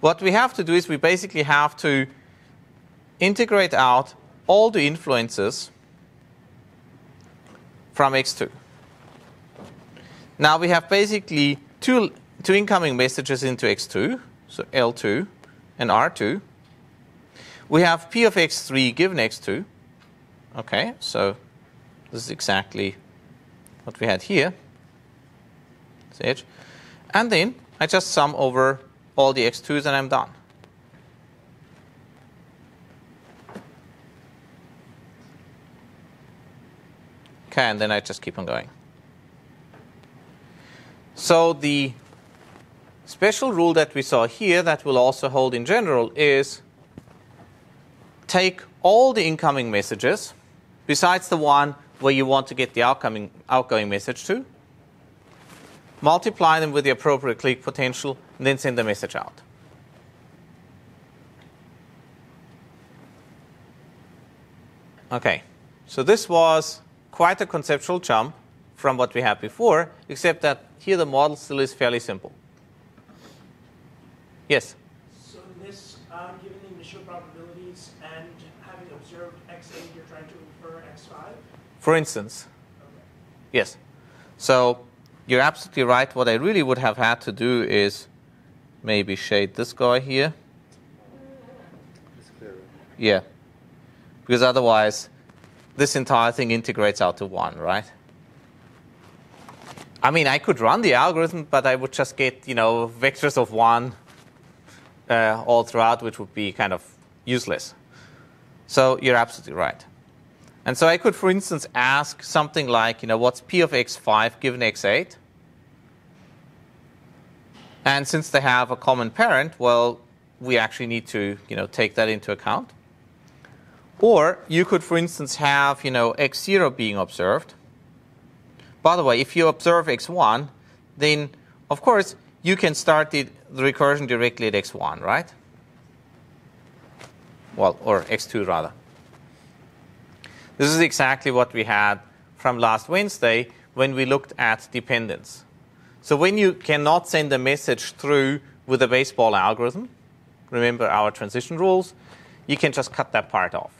what we have to do is we basically have to integrate out all the influences from X2. Now we have basically two, two incoming messages into X2, so L2 and R2. We have P of X3 given X2. Okay, so this is exactly what we had here. And then I just sum over all the X2s and I'm done. Okay, and then I just keep on going. So the special rule that we saw here that will also hold in general is take all the incoming messages besides the one where you want to get the outgoing, outgoing message to, multiply them with the appropriate clique potential, and then send the message out. Okay, so this was quite a conceptual jump from what we had before, except that here the model still is fairly simple. Yes? So this, um, given the initial probabilities and having observed x8, you're trying to infer x5? For instance. Okay. Yes. So you're absolutely right. What I really would have had to do is maybe shade this guy here. Yeah. Because otherwise, this entire thing integrates out to 1, right? I mean, I could run the algorithm, but I would just get, you know, vectors of 1 uh, all throughout, which would be kind of useless. So you're absolutely right. And so I could, for instance, ask something like, you know, what's p of x5 given x8? And since they have a common parent, well, we actually need to, you know, take that into account. Or you could, for instance, have you know x0 being observed. By the way, if you observe x1, then of course you can start the, the recursion directly at x1, right? Well, or x2 rather. This is exactly what we had from last Wednesday when we looked at dependence. So when you cannot send a message through with a Bayes ball algorithm, remember our transition rules, you can just cut that part off.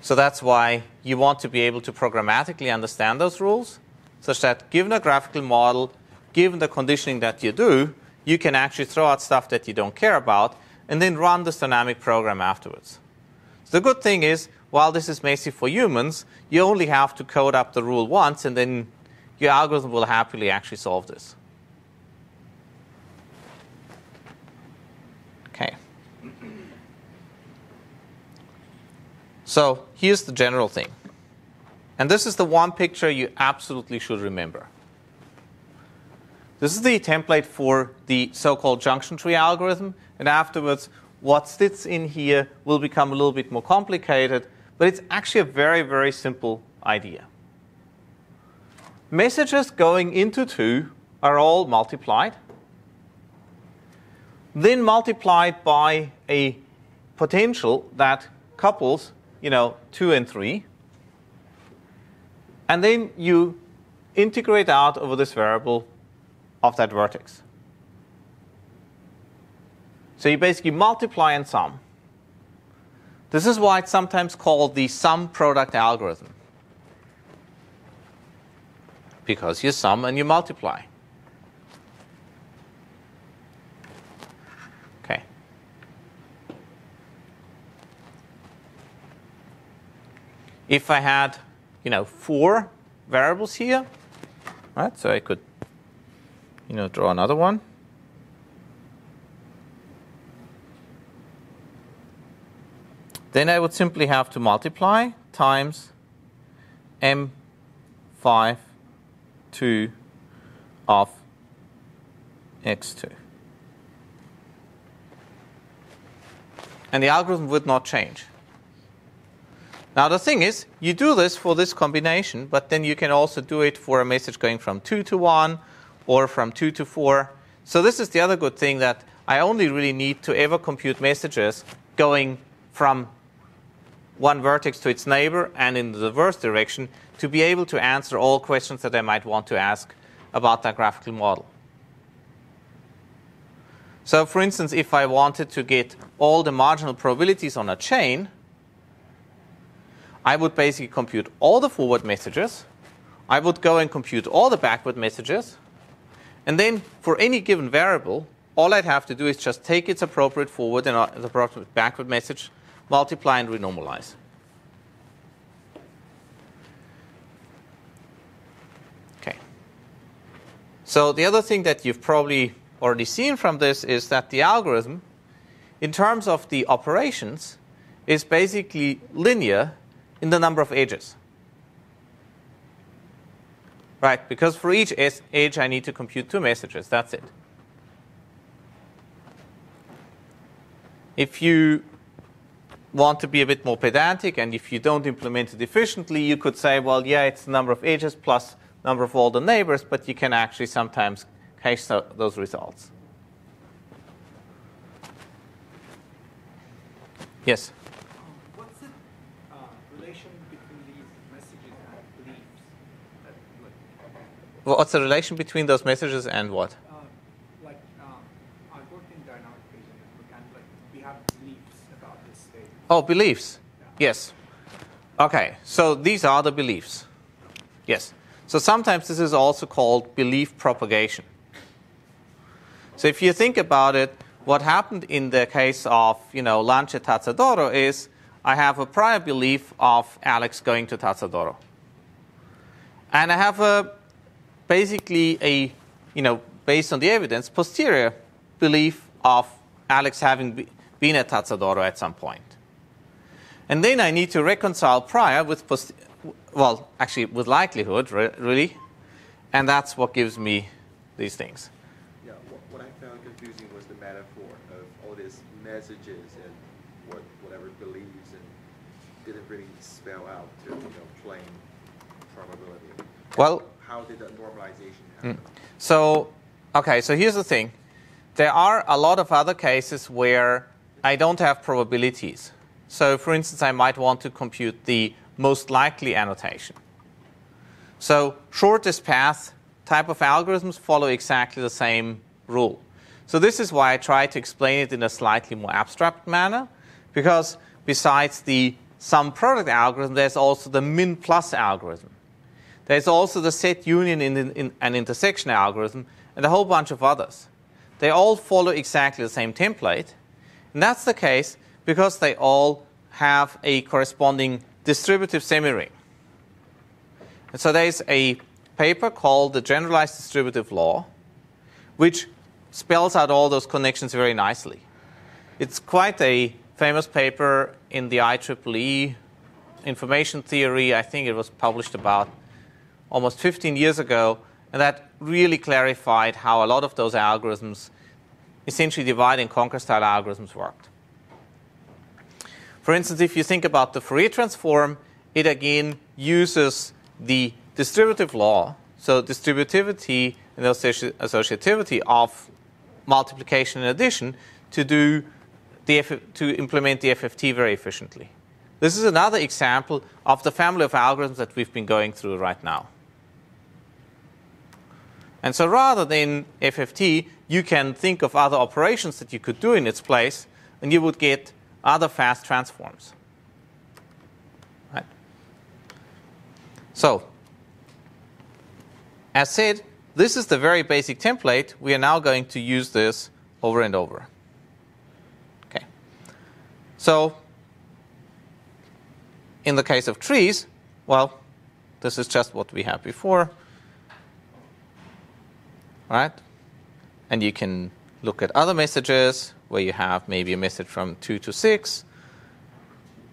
So that's why you want to be able to programmatically understand those rules, such that given a graphical model, given the conditioning that you do, you can actually throw out stuff that you don't care about and then run this dynamic program afterwards. So the good thing is, while this is mostly for humans, you only have to code up the rule once and then your algorithm will happily actually solve this. Okay. So here's the general thing. And this is the one picture you absolutely should remember. This is the template for the so-called junction tree algorithm. And afterwards, what sits in here will become a little bit more complicated, but it's actually a very, very simple idea. Messages going into 2 are all multiplied, then multiplied by a potential that couples, you know, 2 and 3. And then you integrate out over this variable of that vertex. So you basically multiply and sum. This is why it's sometimes called the sum product algorithm. Because you sum and you multiply. Okay. If I had, you know, four variables here, right? So I could, you know, draw another one. Then I would simply have to multiply times m5 2 of x2. And the algorithm would not change. Now the thing is, you do this for this combination, but then you can also do it for a message going from 2 to 1 or from 2 to 4. So this is the other good thing that I only really need to ever compute messages going from one vertex to its neighbor and in the reverse direction to be able to answer all questions that I might want to ask about that graphical model. So for instance, if I wanted to get all the marginal probabilities on a chain, I would basically compute all the forward messages. I would go and compute all the backward messages. And then for any given variable, all I'd have to do is just take its appropriate forward and uh, its appropriate backward message multiply and renormalize. Okay. So the other thing that you've probably already seen from this is that the algorithm, in terms of the operations, is basically linear in the number of edges. Right, because for each edge I need to compute two messages. That's it. If you want to be a bit more pedantic, and if you don't implement it efficiently, you could say, well, yeah, it's the number of edges plus number of all the neighbors, but you can actually sometimes cache those results. Yes? What's the uh, relation between these messages and beliefs? That, like, What's the relation between those messages and what? uh, like I dynamic vision, and like we have beliefs about this state. Oh, beliefs. Yes. Okay, so these are the beliefs. Yes. So sometimes this is also called belief propagation. So if you think about it, what happened in the case of, you know, Lanche Tazzadoro is I have a prior belief of Alex going to Tazzadoro. And I have a basically a, you know, based on the evidence, posterior belief of Alex having be, been at Tazzadoro at some point. And then I need to reconcile prior with, post- well, actually with likelihood, re- really. And that's what gives me these things. Yeah, what, what I found confusing was the metaphor of all these messages and what whatever believes and didn't really spell out to you know plain probability. Well, how did that happen? So, okay, so here's the thing. There are a lot of other cases where I don't have probabilities. So, for instance, I might want to compute the most likely annotation. So, shortest path type of algorithms follow exactly the same rule. So, this is why I try to explain it in a slightly more abstract manner, because besides the sum product algorithm, there's also the min plus algorithm. There's also the set union in, in, in an intersection algorithm and a whole bunch of others. They all follow exactly the same template. And that's the case because they all have a corresponding distributive semiring. And so there's a paper called the Generalized Distributive Law, which spells out all those connections very nicely. It's quite a famous paper in the IEEE information theory. I think it was published about almost 15 years ago, and that really clarified how a lot of those algorithms, essentially divide and conquer style algorithms, worked. For instance, if you think about the Fourier transform, it again uses the distributive law, so distributivity and associativity of multiplication and addition to do the to implement the FFT very efficiently. This is another example of the family of algorithms that we've been going through right now. And so rather than FFT, you can think of other operations that you could do in its place, and you would get other fast transforms. Right? So, as said, this is the very basic template. We are now going to use this over and over. Okay. So, in the case of trees, well, this is just what we had before. Right? And you can look at other messages where you have maybe a message from 2 to 6.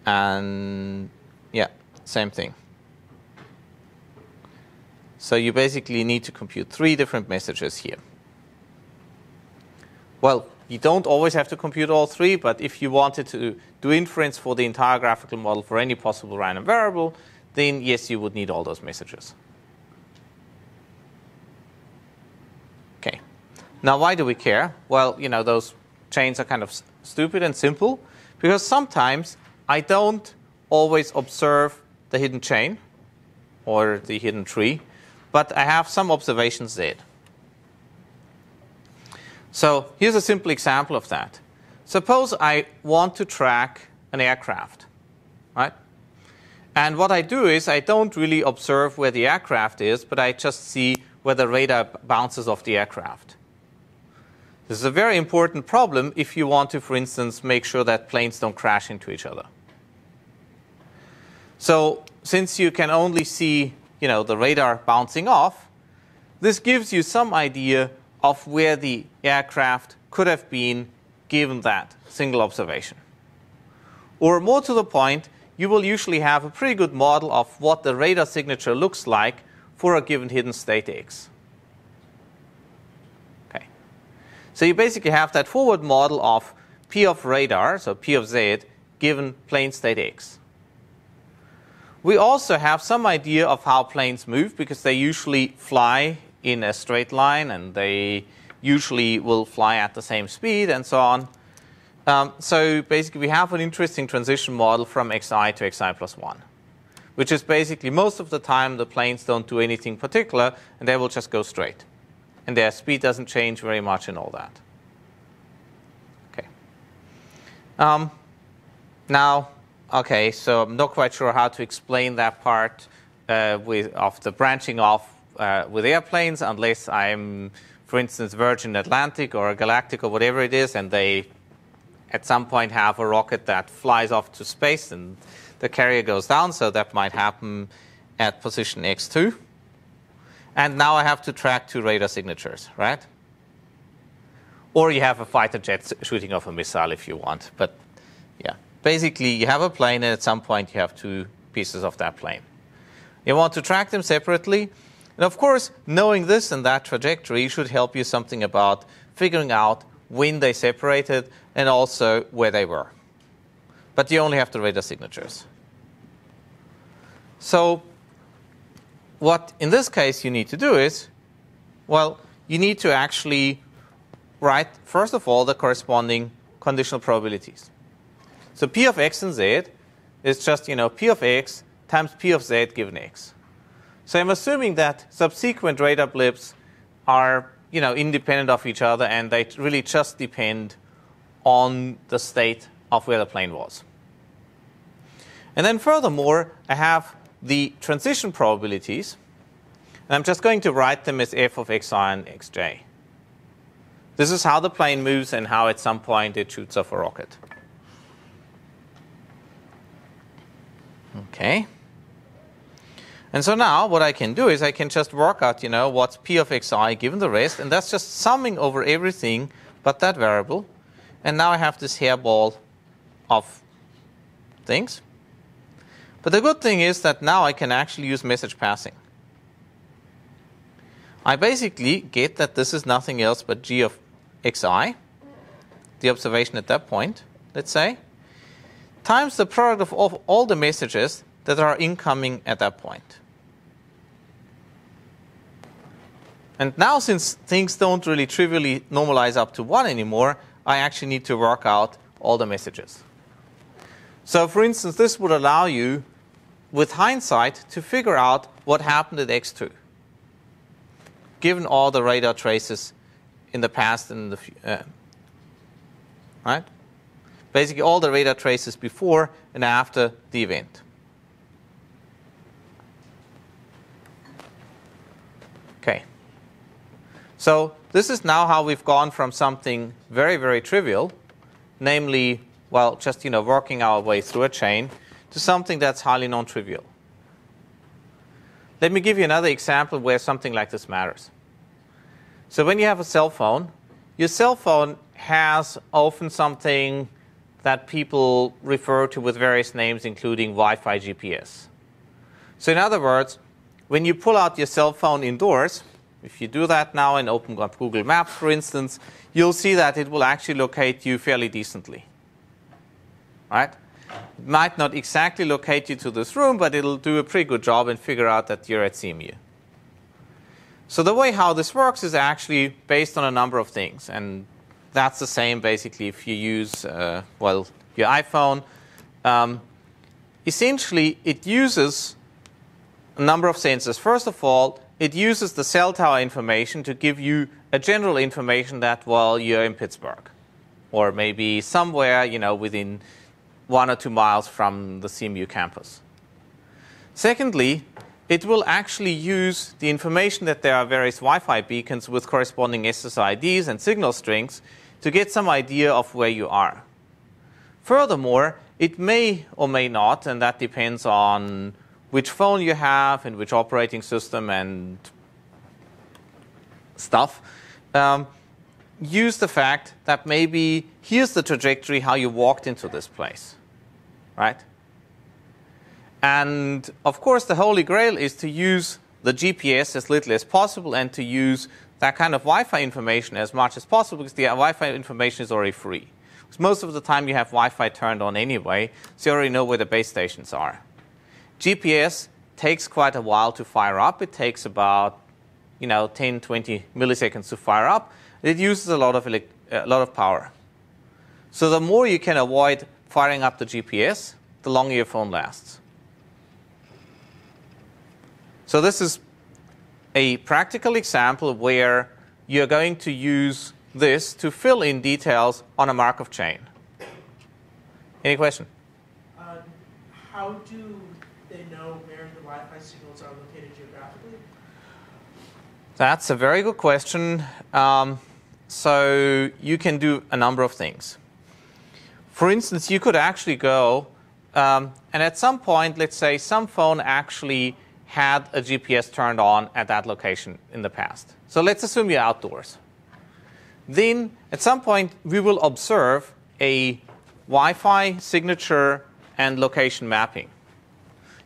And yeah, same thing. So you basically need to compute three different messages here. Well, you don't always have to compute all three, but if you wanted to do inference for the entire graphical model for any possible random variable, then yes, you would need all those messages. Okay. Now, why do we care? Well, you know, those chains are kind of stupid and simple because sometimes I don't always observe the hidden chain or the hidden tree but I have some observations there. So here's a simple example of that. Suppose I want to track an aircraft, right? And what I do is I don't really observe where the aircraft is, but I just see where the radar bounces off the aircraft. This is a very important problem if you want to, for instance, make sure that planes don't crash into each other. So since you can only see you know, the radar bouncing off, this gives you some idea of where the aircraft could have been given that single observation. Or more to the point, you will usually have a pretty good model of what the radar signature looks like for a given hidden state X. Okay. So you basically have that forward model of P of radar, so P of Z, given plane state X. We also have some idea of how planes move because they usually fly in a straight line and they usually will fly at the same speed and so on. Um, so basically, we have an interesting transition model from xi to xi plus 1, which is basically most of the time the planes don't do anything particular and they will just go straight. And their speed doesn't change very much and all that. Okay. Um, now, Okay, so I'm not quite sure how to explain that part uh, with, of the branching off uh, with airplanes, unless I'm, for instance, Virgin Atlantic or Galactic or whatever it is, and they at some point have a rocket that flies off to space and the carrier goes down, so that might happen at position x2. And now I have to track two radar signatures, right? Or you have a fighter jet shooting off a missile if you want, but yeah basically you have a plane and at some point you have two pieces of that plane. You want to track them separately. And of course, knowing this and that trajectory should help you something about figuring out when they separated and also where they were. But you only have the radar signatures. So what in this case you need to do is, well, you need to actually write, first of all, the corresponding conditional probabilities. So P of x and z is just, you know, P of x times P of z given x. So I'm assuming that subsequent radar blips are, you know, independent of each other and they really just depend on the state of where the plane was. And then furthermore, I have the transition probabilities. And I'm just going to write them as f of xi and xj. This is how the plane moves and how at some point it shoots off a rocket. Okay. And so now what I can do is I can just work out, you know, what's p of xi given the rest, and that's just summing over everything but that variable. And now I have this hairball of things. But the good thing is that now I can actually use message passing. I basically get that this is nothing else but g of xi, the observation at that point, let's say, times the product of all, the messages that are incoming at that point. And now, since things don't really trivially normalize up to 1 anymore, I actually need to work out all the messages. So, for instance, this would allow you, with hindsight, to figure out what happened at x2 given all the radar traces in the past and the uh, right? Basically, all the radar traces before and after the event. Okay. So this is now how we've gone from something very, very trivial, namely, well, just you know, working our way through a chain, to something that's highly non-trivial. Let me give you another example where something like this matters. So when you have a cell phone, your cell phone has often something that people refer to with various names, including Wi Fi GPS. So, in other words, when you pull out your cell phone indoors, if you do that now and open up Google Maps, for instance, you'll see that it will actually locate you fairly decently. Right? Might not exactly locate you to this room, but it'll do a pretty good job and figure out that you're at CMU. So the way how this works is actually based on a number of things, and that's the same basically if you use uh, well your iPhone. Um, essentially, it uses a number of sensors. First of all, it uses the cell tower information to give you a general information that well you're in Pittsburgh, or maybe somewhere you know within one or two miles from the CMU campus. Secondly, it will actually use the information that there are various Wi-Fi beacons with corresponding SSIDs and signal strings to get some idea of where you are. Furthermore, it may or may not, and that depends on which phone you have and which operating system and stuff, um, use the fact that maybe here's the trajectory how you walked into this place, right? And of course, the holy grail is to use the GPS as little as possible and to use that kind of Wi Fi information as much as possible because the Wi Fi information is already free. Because most of the time you have Wi Fi turned on anyway, so you already know where the base stations are. GPS takes quite a while to fire up. It takes about you know 10, 20 milliseconds to fire up. It uses a lot of, a lot of power. So the more you can avoid firing up the GPS, the longer your phone lasts. So this is a practical example where you're going to use this to fill in details on a Markov chain. Any question? Uh, how do they know where the Wi-Fi signals are located geographically? That's a very good question. Um, so you can do a number of things. For instance, you could actually go um, and at some point, let's say some phone actually had a GPS turned on at that location in the past. So let's assume you're outdoors. Then at some point we will observe a Wi-Fi signature and location mapping.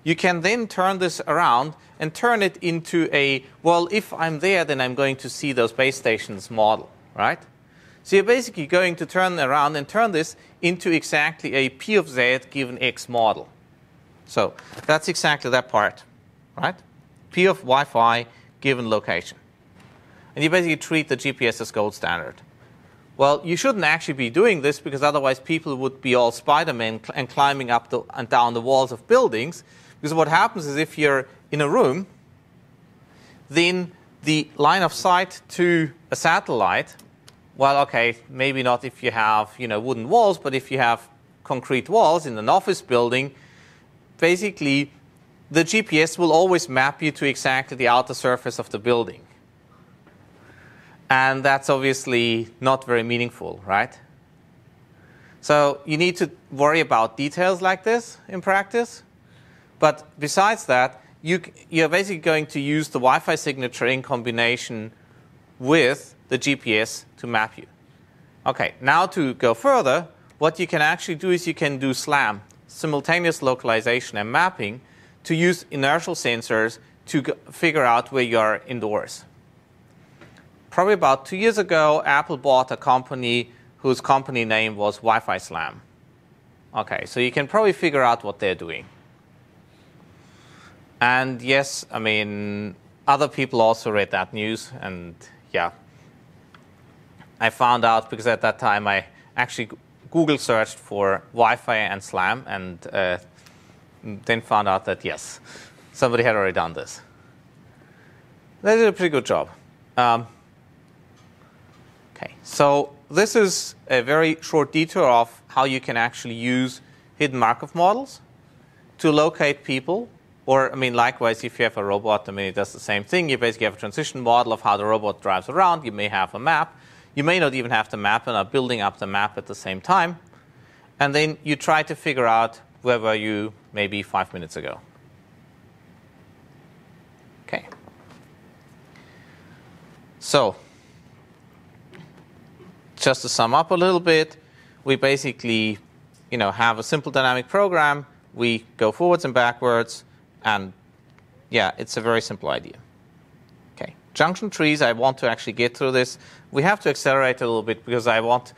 You can then turn this around and turn it into a, well, if I'm there, then I'm going to see those base stations model, right? So you're basically going to turn around and turn this into exactly a P of Z given X model. So that's exactly that part right? P of Wi-Fi given location. And you basically treat the GPS as gold standard. Well, you shouldn't actually be doing this because otherwise people would be all Spider-Man and climbing up the, and down the walls of buildings. Because what happens is if you're in a room, then the line of sight to a satellite, well, okay, maybe not if you have you know wooden walls, but if you have concrete walls in an office building, basically the GPS will always map you to exactly the outer surface of the building. And that's obviously not very meaningful, right? So you need to worry about details like this in practice. But besides that, you, you're basically going to use the Wi Fi signature in combination with the GPS to map you. Okay, now to go further, what you can actually do is you can do SLAM, simultaneous localization and mapping, to use inertial sensors to figure out where you are indoors. Probably about two years ago, Apple bought a company whose company name was Wi Fi Slam. Okay, so you can probably figure out what they're doing. And yes, I mean, other people also read that news, and yeah. I found out because at that time I actually Google searched for Wi Fi and SLAM, and uh, then found out that yes, somebody had already done this. They did a pretty good job. Um, okay, so this is a very short detour of how you can actually use hidden Markov models to locate people. Or, I mean, likewise, if you have a robot, I mean, it does the same thing. You basically have a transition model of how the robot drives around. You may have a map. You may not even have the map and are building up the map at the same time. And then you try to figure out where were you maybe five minutes ago. Okay. So, just to sum up a little bit, we basically, you know, have a simple dynamic program. We go forwards and backwards, and yeah, it's a very simple idea. Okay, junction trees. I want to actually get through this. We have to accelerate a little bit because I want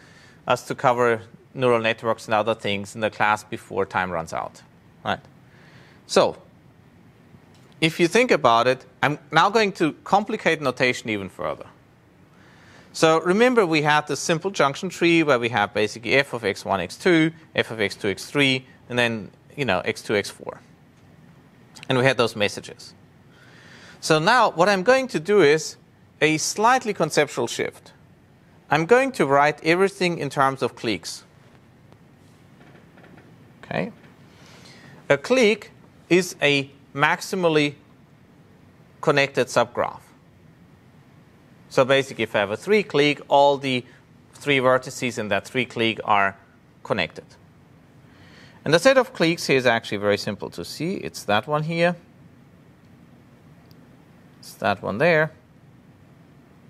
us to cover neural networks and other things in the class before time runs out. Right. So, if you think about it, I'm now going to complicate notation even further. So remember we had the simple junction tree where we have basically f of x1, x2, f of x2, x3, and then you know x2, x4. And we had those messages. So now what I'm going to do is a slightly conceptual shift. I'm going to write everything in terms of cliques. Okay? A clique is a maximally connected subgraph. So basically, if I have a three clique, all the three vertices in that three clique are connected. And the set of cliques here is actually very simple to see. It's that one here, it's that one there,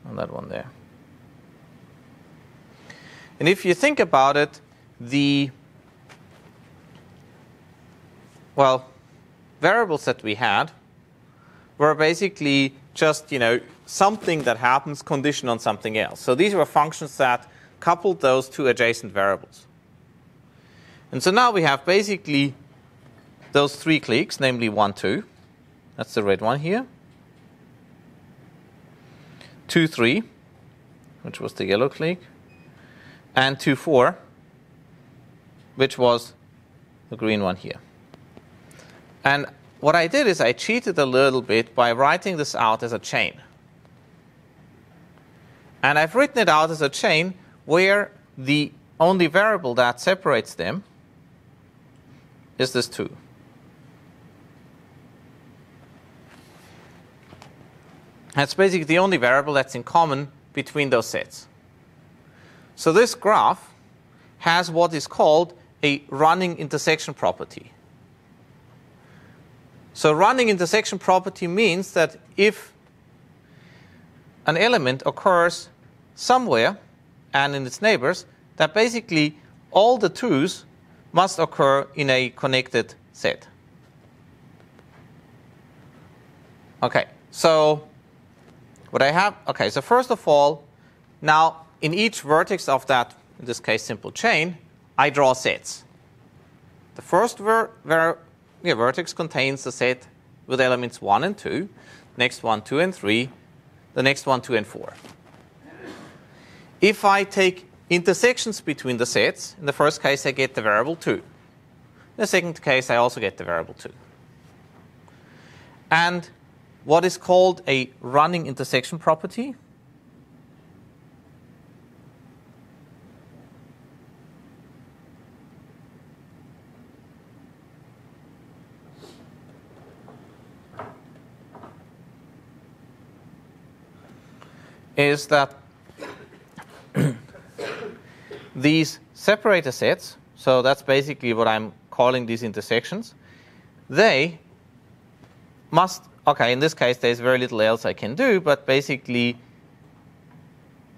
and that one there. And if you think about it, the well, variables that we had were basically just, you know, something that happens conditioned on something else. So these were functions that coupled those two adjacent variables. And so now we have basically those three cliques, namely 1, 2. That's the red one here. 2, 3, which was the yellow clique. And 2, 4, which was the green one here. And what I did is I cheated a little bit by writing this out as a chain. And I've written it out as a chain where the only variable that separates them is this 2. That's basically the only variable that's in common between those sets. So this graph has what is called a running intersection property. So running intersection property means that if an element occurs somewhere and in its neighbors, that basically all the twos must occur in a connected set. Okay, so what I have, okay, so first of all, now in each vertex of that, in this case, simple chain, I draw sets. The first ver, ver yeah, vertex contains a set with elements 1 and 2, next one 2 and 3, the next one 2 and 4. If I take intersections between the sets. In the first case, I get the variable 2. In the second case, I also get the variable 2. And what is called a running intersection property is that these separator sets, so that's basically what I'm calling these intersections, they must, okay, in this case, there's very little else I can do, but basically,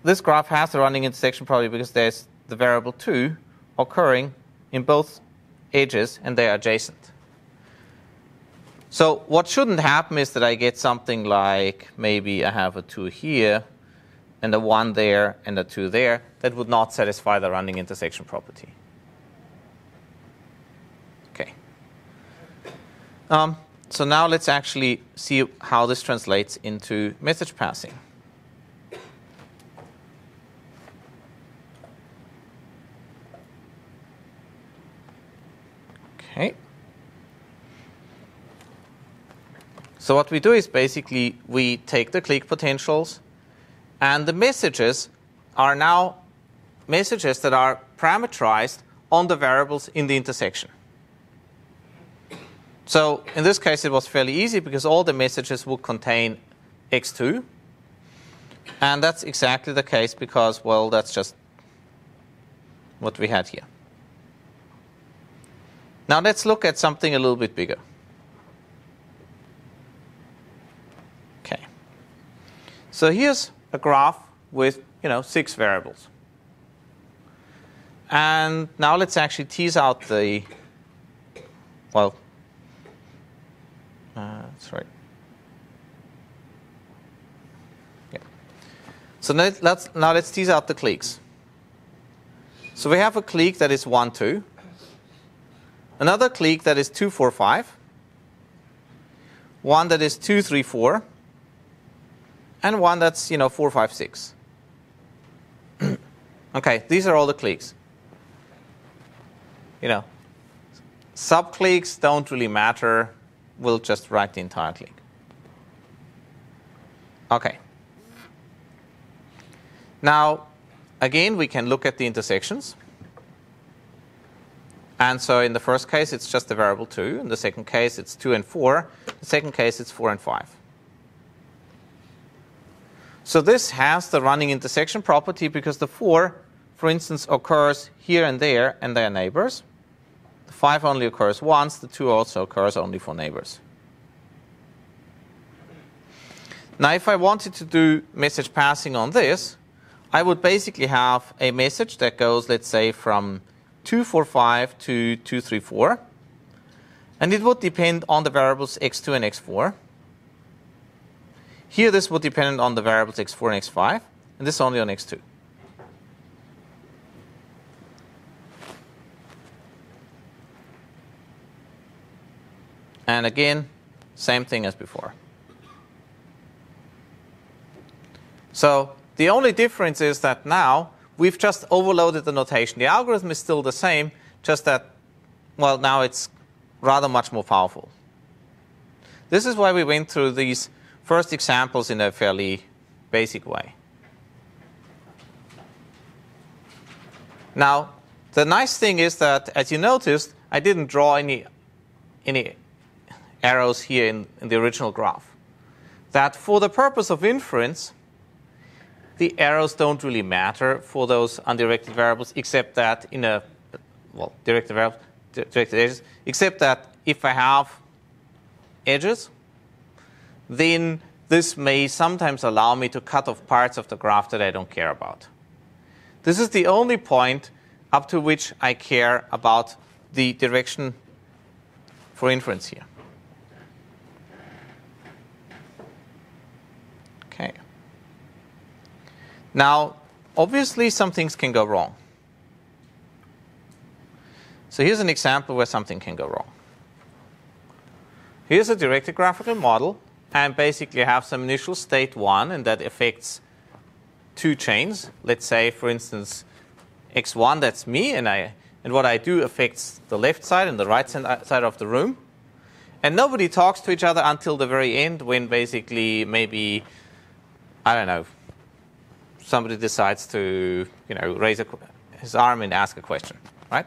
this graph has a running intersection property because there's the variable 2 occurring in both edges and they are adjacent. So what shouldn't happen is that I get something like maybe I have a 2 here and a 1 there and a 2 there. That would not satisfy the running intersection property. Okay. Um, so now let's actually see how this translates into message passing. Okay. So what we do is basically we take the clique potentials and the messages are now messages that are parameterized on the variables in the intersection. So in this case, it was fairly easy because all the messages would contain x2. And that's exactly the case because, well, that's just what we had here. Now let's look at something a little bit bigger. Okay. So here's a graph with, you know, six variables. And now let's actually tease out the, well, uh, that's right. Yeah. So now let's, now let's tease out the cliques. So we have a clique that is 1, 2 another clique that is 2, 4, 5, one that is 2, 3, 4, and one that's, you know, 4, 5, 6. okay, these are all the cliques. You know, subcliques don't really matter. We'll just write the entire clique. Okay. Now, again, we can look at the intersections. And so in the first case, it's just the variable 2. In the second case, it's 2 and 4. In the second case, it's 4 and 5. So this has the running intersection property because the 4, for instance, occurs here and there, and they are neighbors. The 5 only occurs once. The 2 also occurs only for neighbors. Now, if I wanted to do message passing on this, I would basically have a message that goes, let's say, from 245 to 234. And it would depend on the variables x2 and x4. Here, this would depend on the variables x4 and x5, and this only on x2. And again, same thing as before. So the only difference is that now we've just overloaded the notation. The algorithm is still the same, just that, well, now it's rather much more powerful. This is why we went through these first examples in a fairly basic way. Now, the nice thing is that, as you noticed, I didn't draw any, any arrows here in, in the original graph. That for the purpose of inference, the arrows don't really matter for those undirected variables, except that in a, well, directed variables, directed edges, except that if I have edges, then this may sometimes allow me to cut off parts of the graph that I don't care about. This is the only point up to which I care about the direction for inference here. Okay. Now, obviously, some things can go wrong. So here's an example where something can go wrong. Here's a directed graphical model, and basically have some initial state 1, and that affects two chains. Let's say, for instance, x1, that's me, and, I, and what I do affects the left side and the right uh, side of the room. And nobody talks to each other until the very end when basically maybe, I don't know, somebody decides to, you know, raise a, his arm and ask a question, right?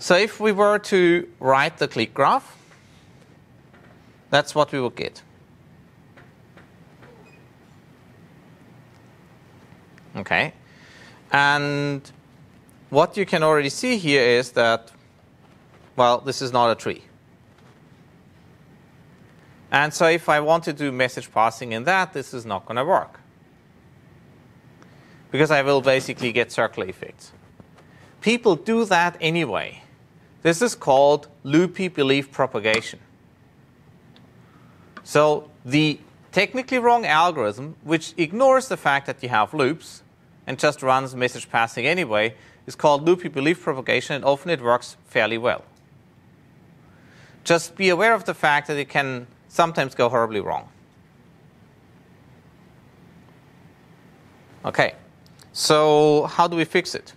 So if we were to write the clique graph, that's what we would get. Okay. And what you can already see here is that, well, this is not a tree. And so if I want to do message passing in that, this is not going to work. Because I will basically get circular effects. People do that anyway. This is called loopy belief propagation. So the technically wrong algorithm, which ignores the fact that you have loops and just runs message passing anyway, is called loopy belief propagation, and often it works fairly well. Just be aware of the fact that it can sometimes go horribly wrong. Okay, so how do we fix it?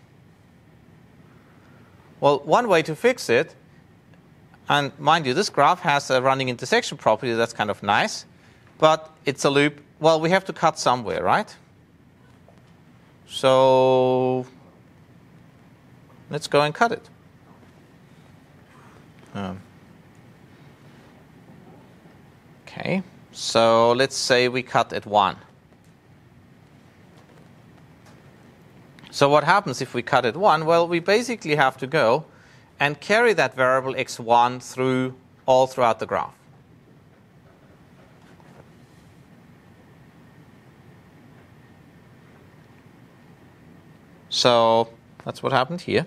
Well, one way to fix it, and mind you, this graph has a running intersection property that's kind of nice, but it's a loop. Well, we have to cut somewhere, right? So let's go and cut it. Um, okay, so let's say we cut at 1. So what happens if we cut at 1? Well, we basically have to go and carry that variable x1 through all throughout the graph. So that's what happened here.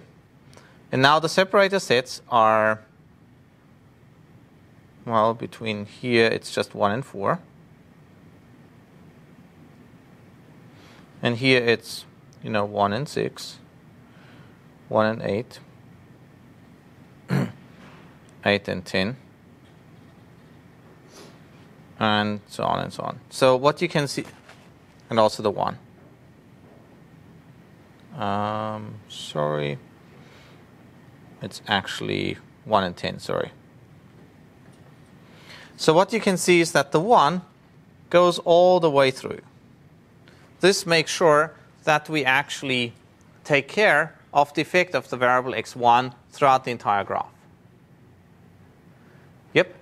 And now the separator sets are, well, between here it's just 1 and 4. And here it's, you know, 1 and 6, 1 and 8, 8 and 10, and so on and so on. So what you can see, and also the 1. Um, sorry. It's actually 1 and 10, sorry. So what you can see is that the 1 goes all the way through. This makes sure that we actually take care of the effect of the variable x1 throughout the entire graph. Yep?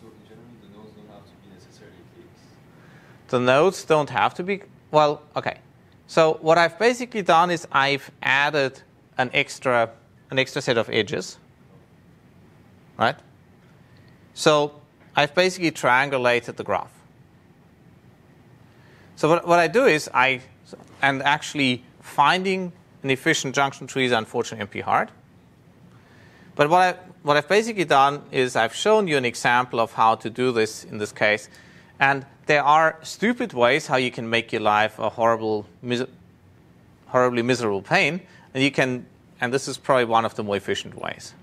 So in general, the nodes don't have to be necessarily cliques. The nodes don't have to be, well, okay. So what I've basically done is I've added an extra, an extra set of edges, right? So I've basically triangulated the graph. So what, what I do is I, and actually finding an efficient junction tree is unfortunately NP hard. But what, I, what I've basically done is I've shown you an example of how to do this in this case. And there are stupid ways how you can make your life a horrible, mis- horribly miserable pain, and you can, and this is probably one of the more efficient ways.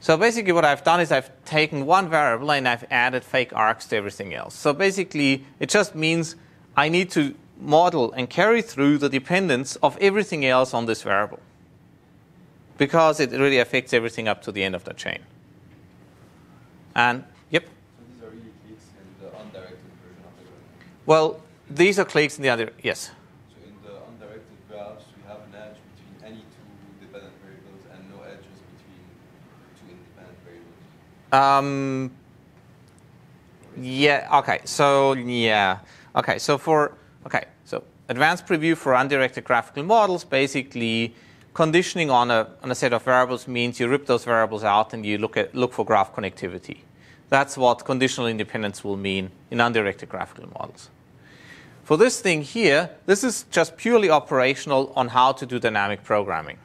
So basically, what I've done is I've taken one variable and I've added fake arcs to everything else. So basically, it just means I need to model and carry through the dependence of everything else on this variable because it really affects everything up to the end of the chain. And yep. So these are really cliques in the undirected version of the graph. Well, these are cliques in the other. Yes. So in the undirected graphs, we have an edge between any two dependent variables and no edges between two independent variables. Um, yeah. Okay. So yeah. Okay. So for okay. So advanced preview for undirected graphical models basically conditioning on a on a set of variables means you rip those variables out and you look at look for graph connectivity. That's what conditional independence will mean in undirected graphical models. For this thing here, this is just purely operational on how to do dynamic programming.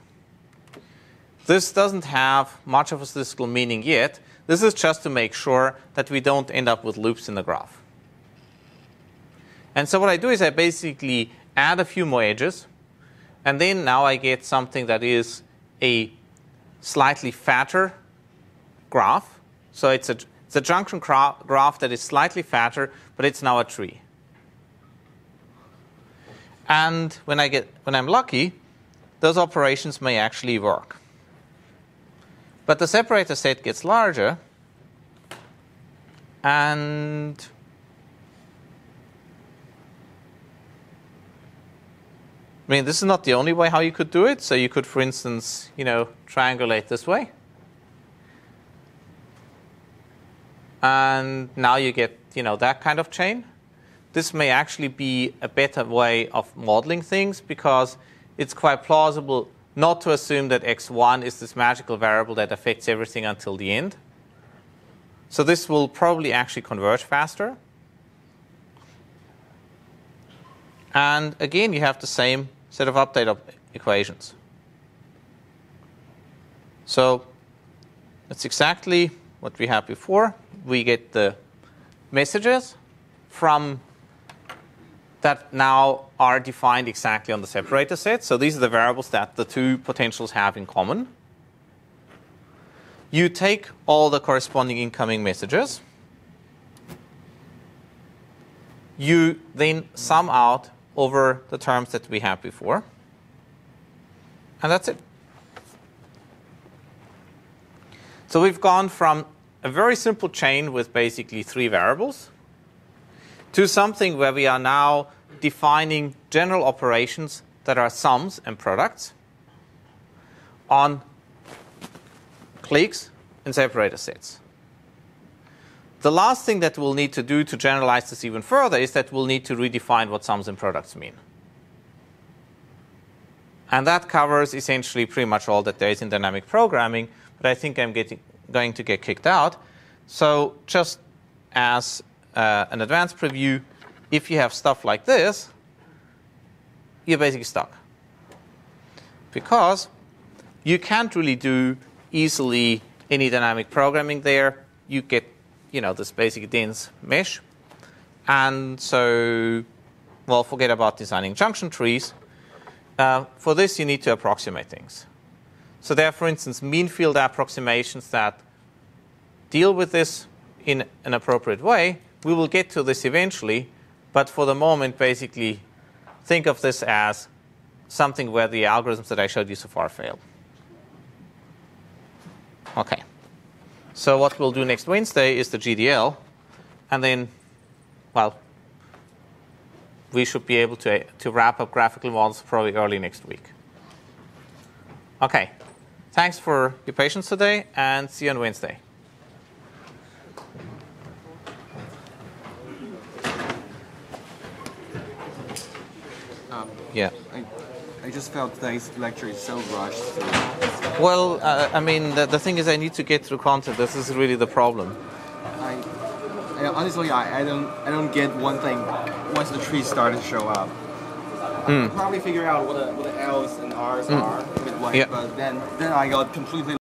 This doesn't have much of a statistical meaning yet. This is just to make sure that we don't end up with loops in the graph. And so what I do is I basically add a few more edges, and then now I get something that is a slightly fatter graph. So it's a, it's a junction graph that is slightly fatter, but it's now a tree. And when I get when I'm lucky, those operations may actually work. But the separator set gets larger, and I mean, this is not the only way how you could do it. So you could, for instance, you know, triangulate this way. And now you get, you know, that kind of chain. This may actually be a better way of modeling things because it's quite plausible not to assume that x1 is this magical variable that affects everything until the end. So this will probably actually converge faster. And again, you have the same set of update equations. So it's exactly what we had before. We get the messages from that now are defined exactly on the separator set. So these are the variables that the two potentials have in common. You take all the corresponding incoming messages. You then sum out over the terms that we had before. And that's it. So we've gone from a very simple chain with basically three variables to something where we are now defining general operations that are sums and products on cliques and separator sets. The last thing that we'll need to do to generalize this even further is that we'll need to redefine what sums and products mean. And that covers essentially pretty much all that there is in dynamic programming, but I think I'm getting, going to get kicked out. So just as uh, an advanced preview, if you have stuff like this, you're basically stuck. Because you can't really do easily any dynamic programming there. You get, you know, this basic dense mesh. And so, well, forget about designing junction trees. Uh, for this, you need to approximate things. So there are, for instance, mean field approximations that deal with this in an appropriate way. We will get to this eventually, but for the moment, basically, think of this as something where the algorithms that I showed you so far fail. Okay. So what we'll do next Wednesday is the GDL, and then, well, we should be able to, to wrap up graphical models probably early next week. Okay. Thanks for your patience today, and see you on Wednesday. Yeah. I, I just felt today's lecture is so rushed. Well, uh, I mean, the, the thing is, I need to get through content. This is really the problem. I, I honestly, I, I don't, I don't get one thing. Once the trees start to show up, I probably figure out what the, what the L's and R's are with what, Yeah. but then, then I got completely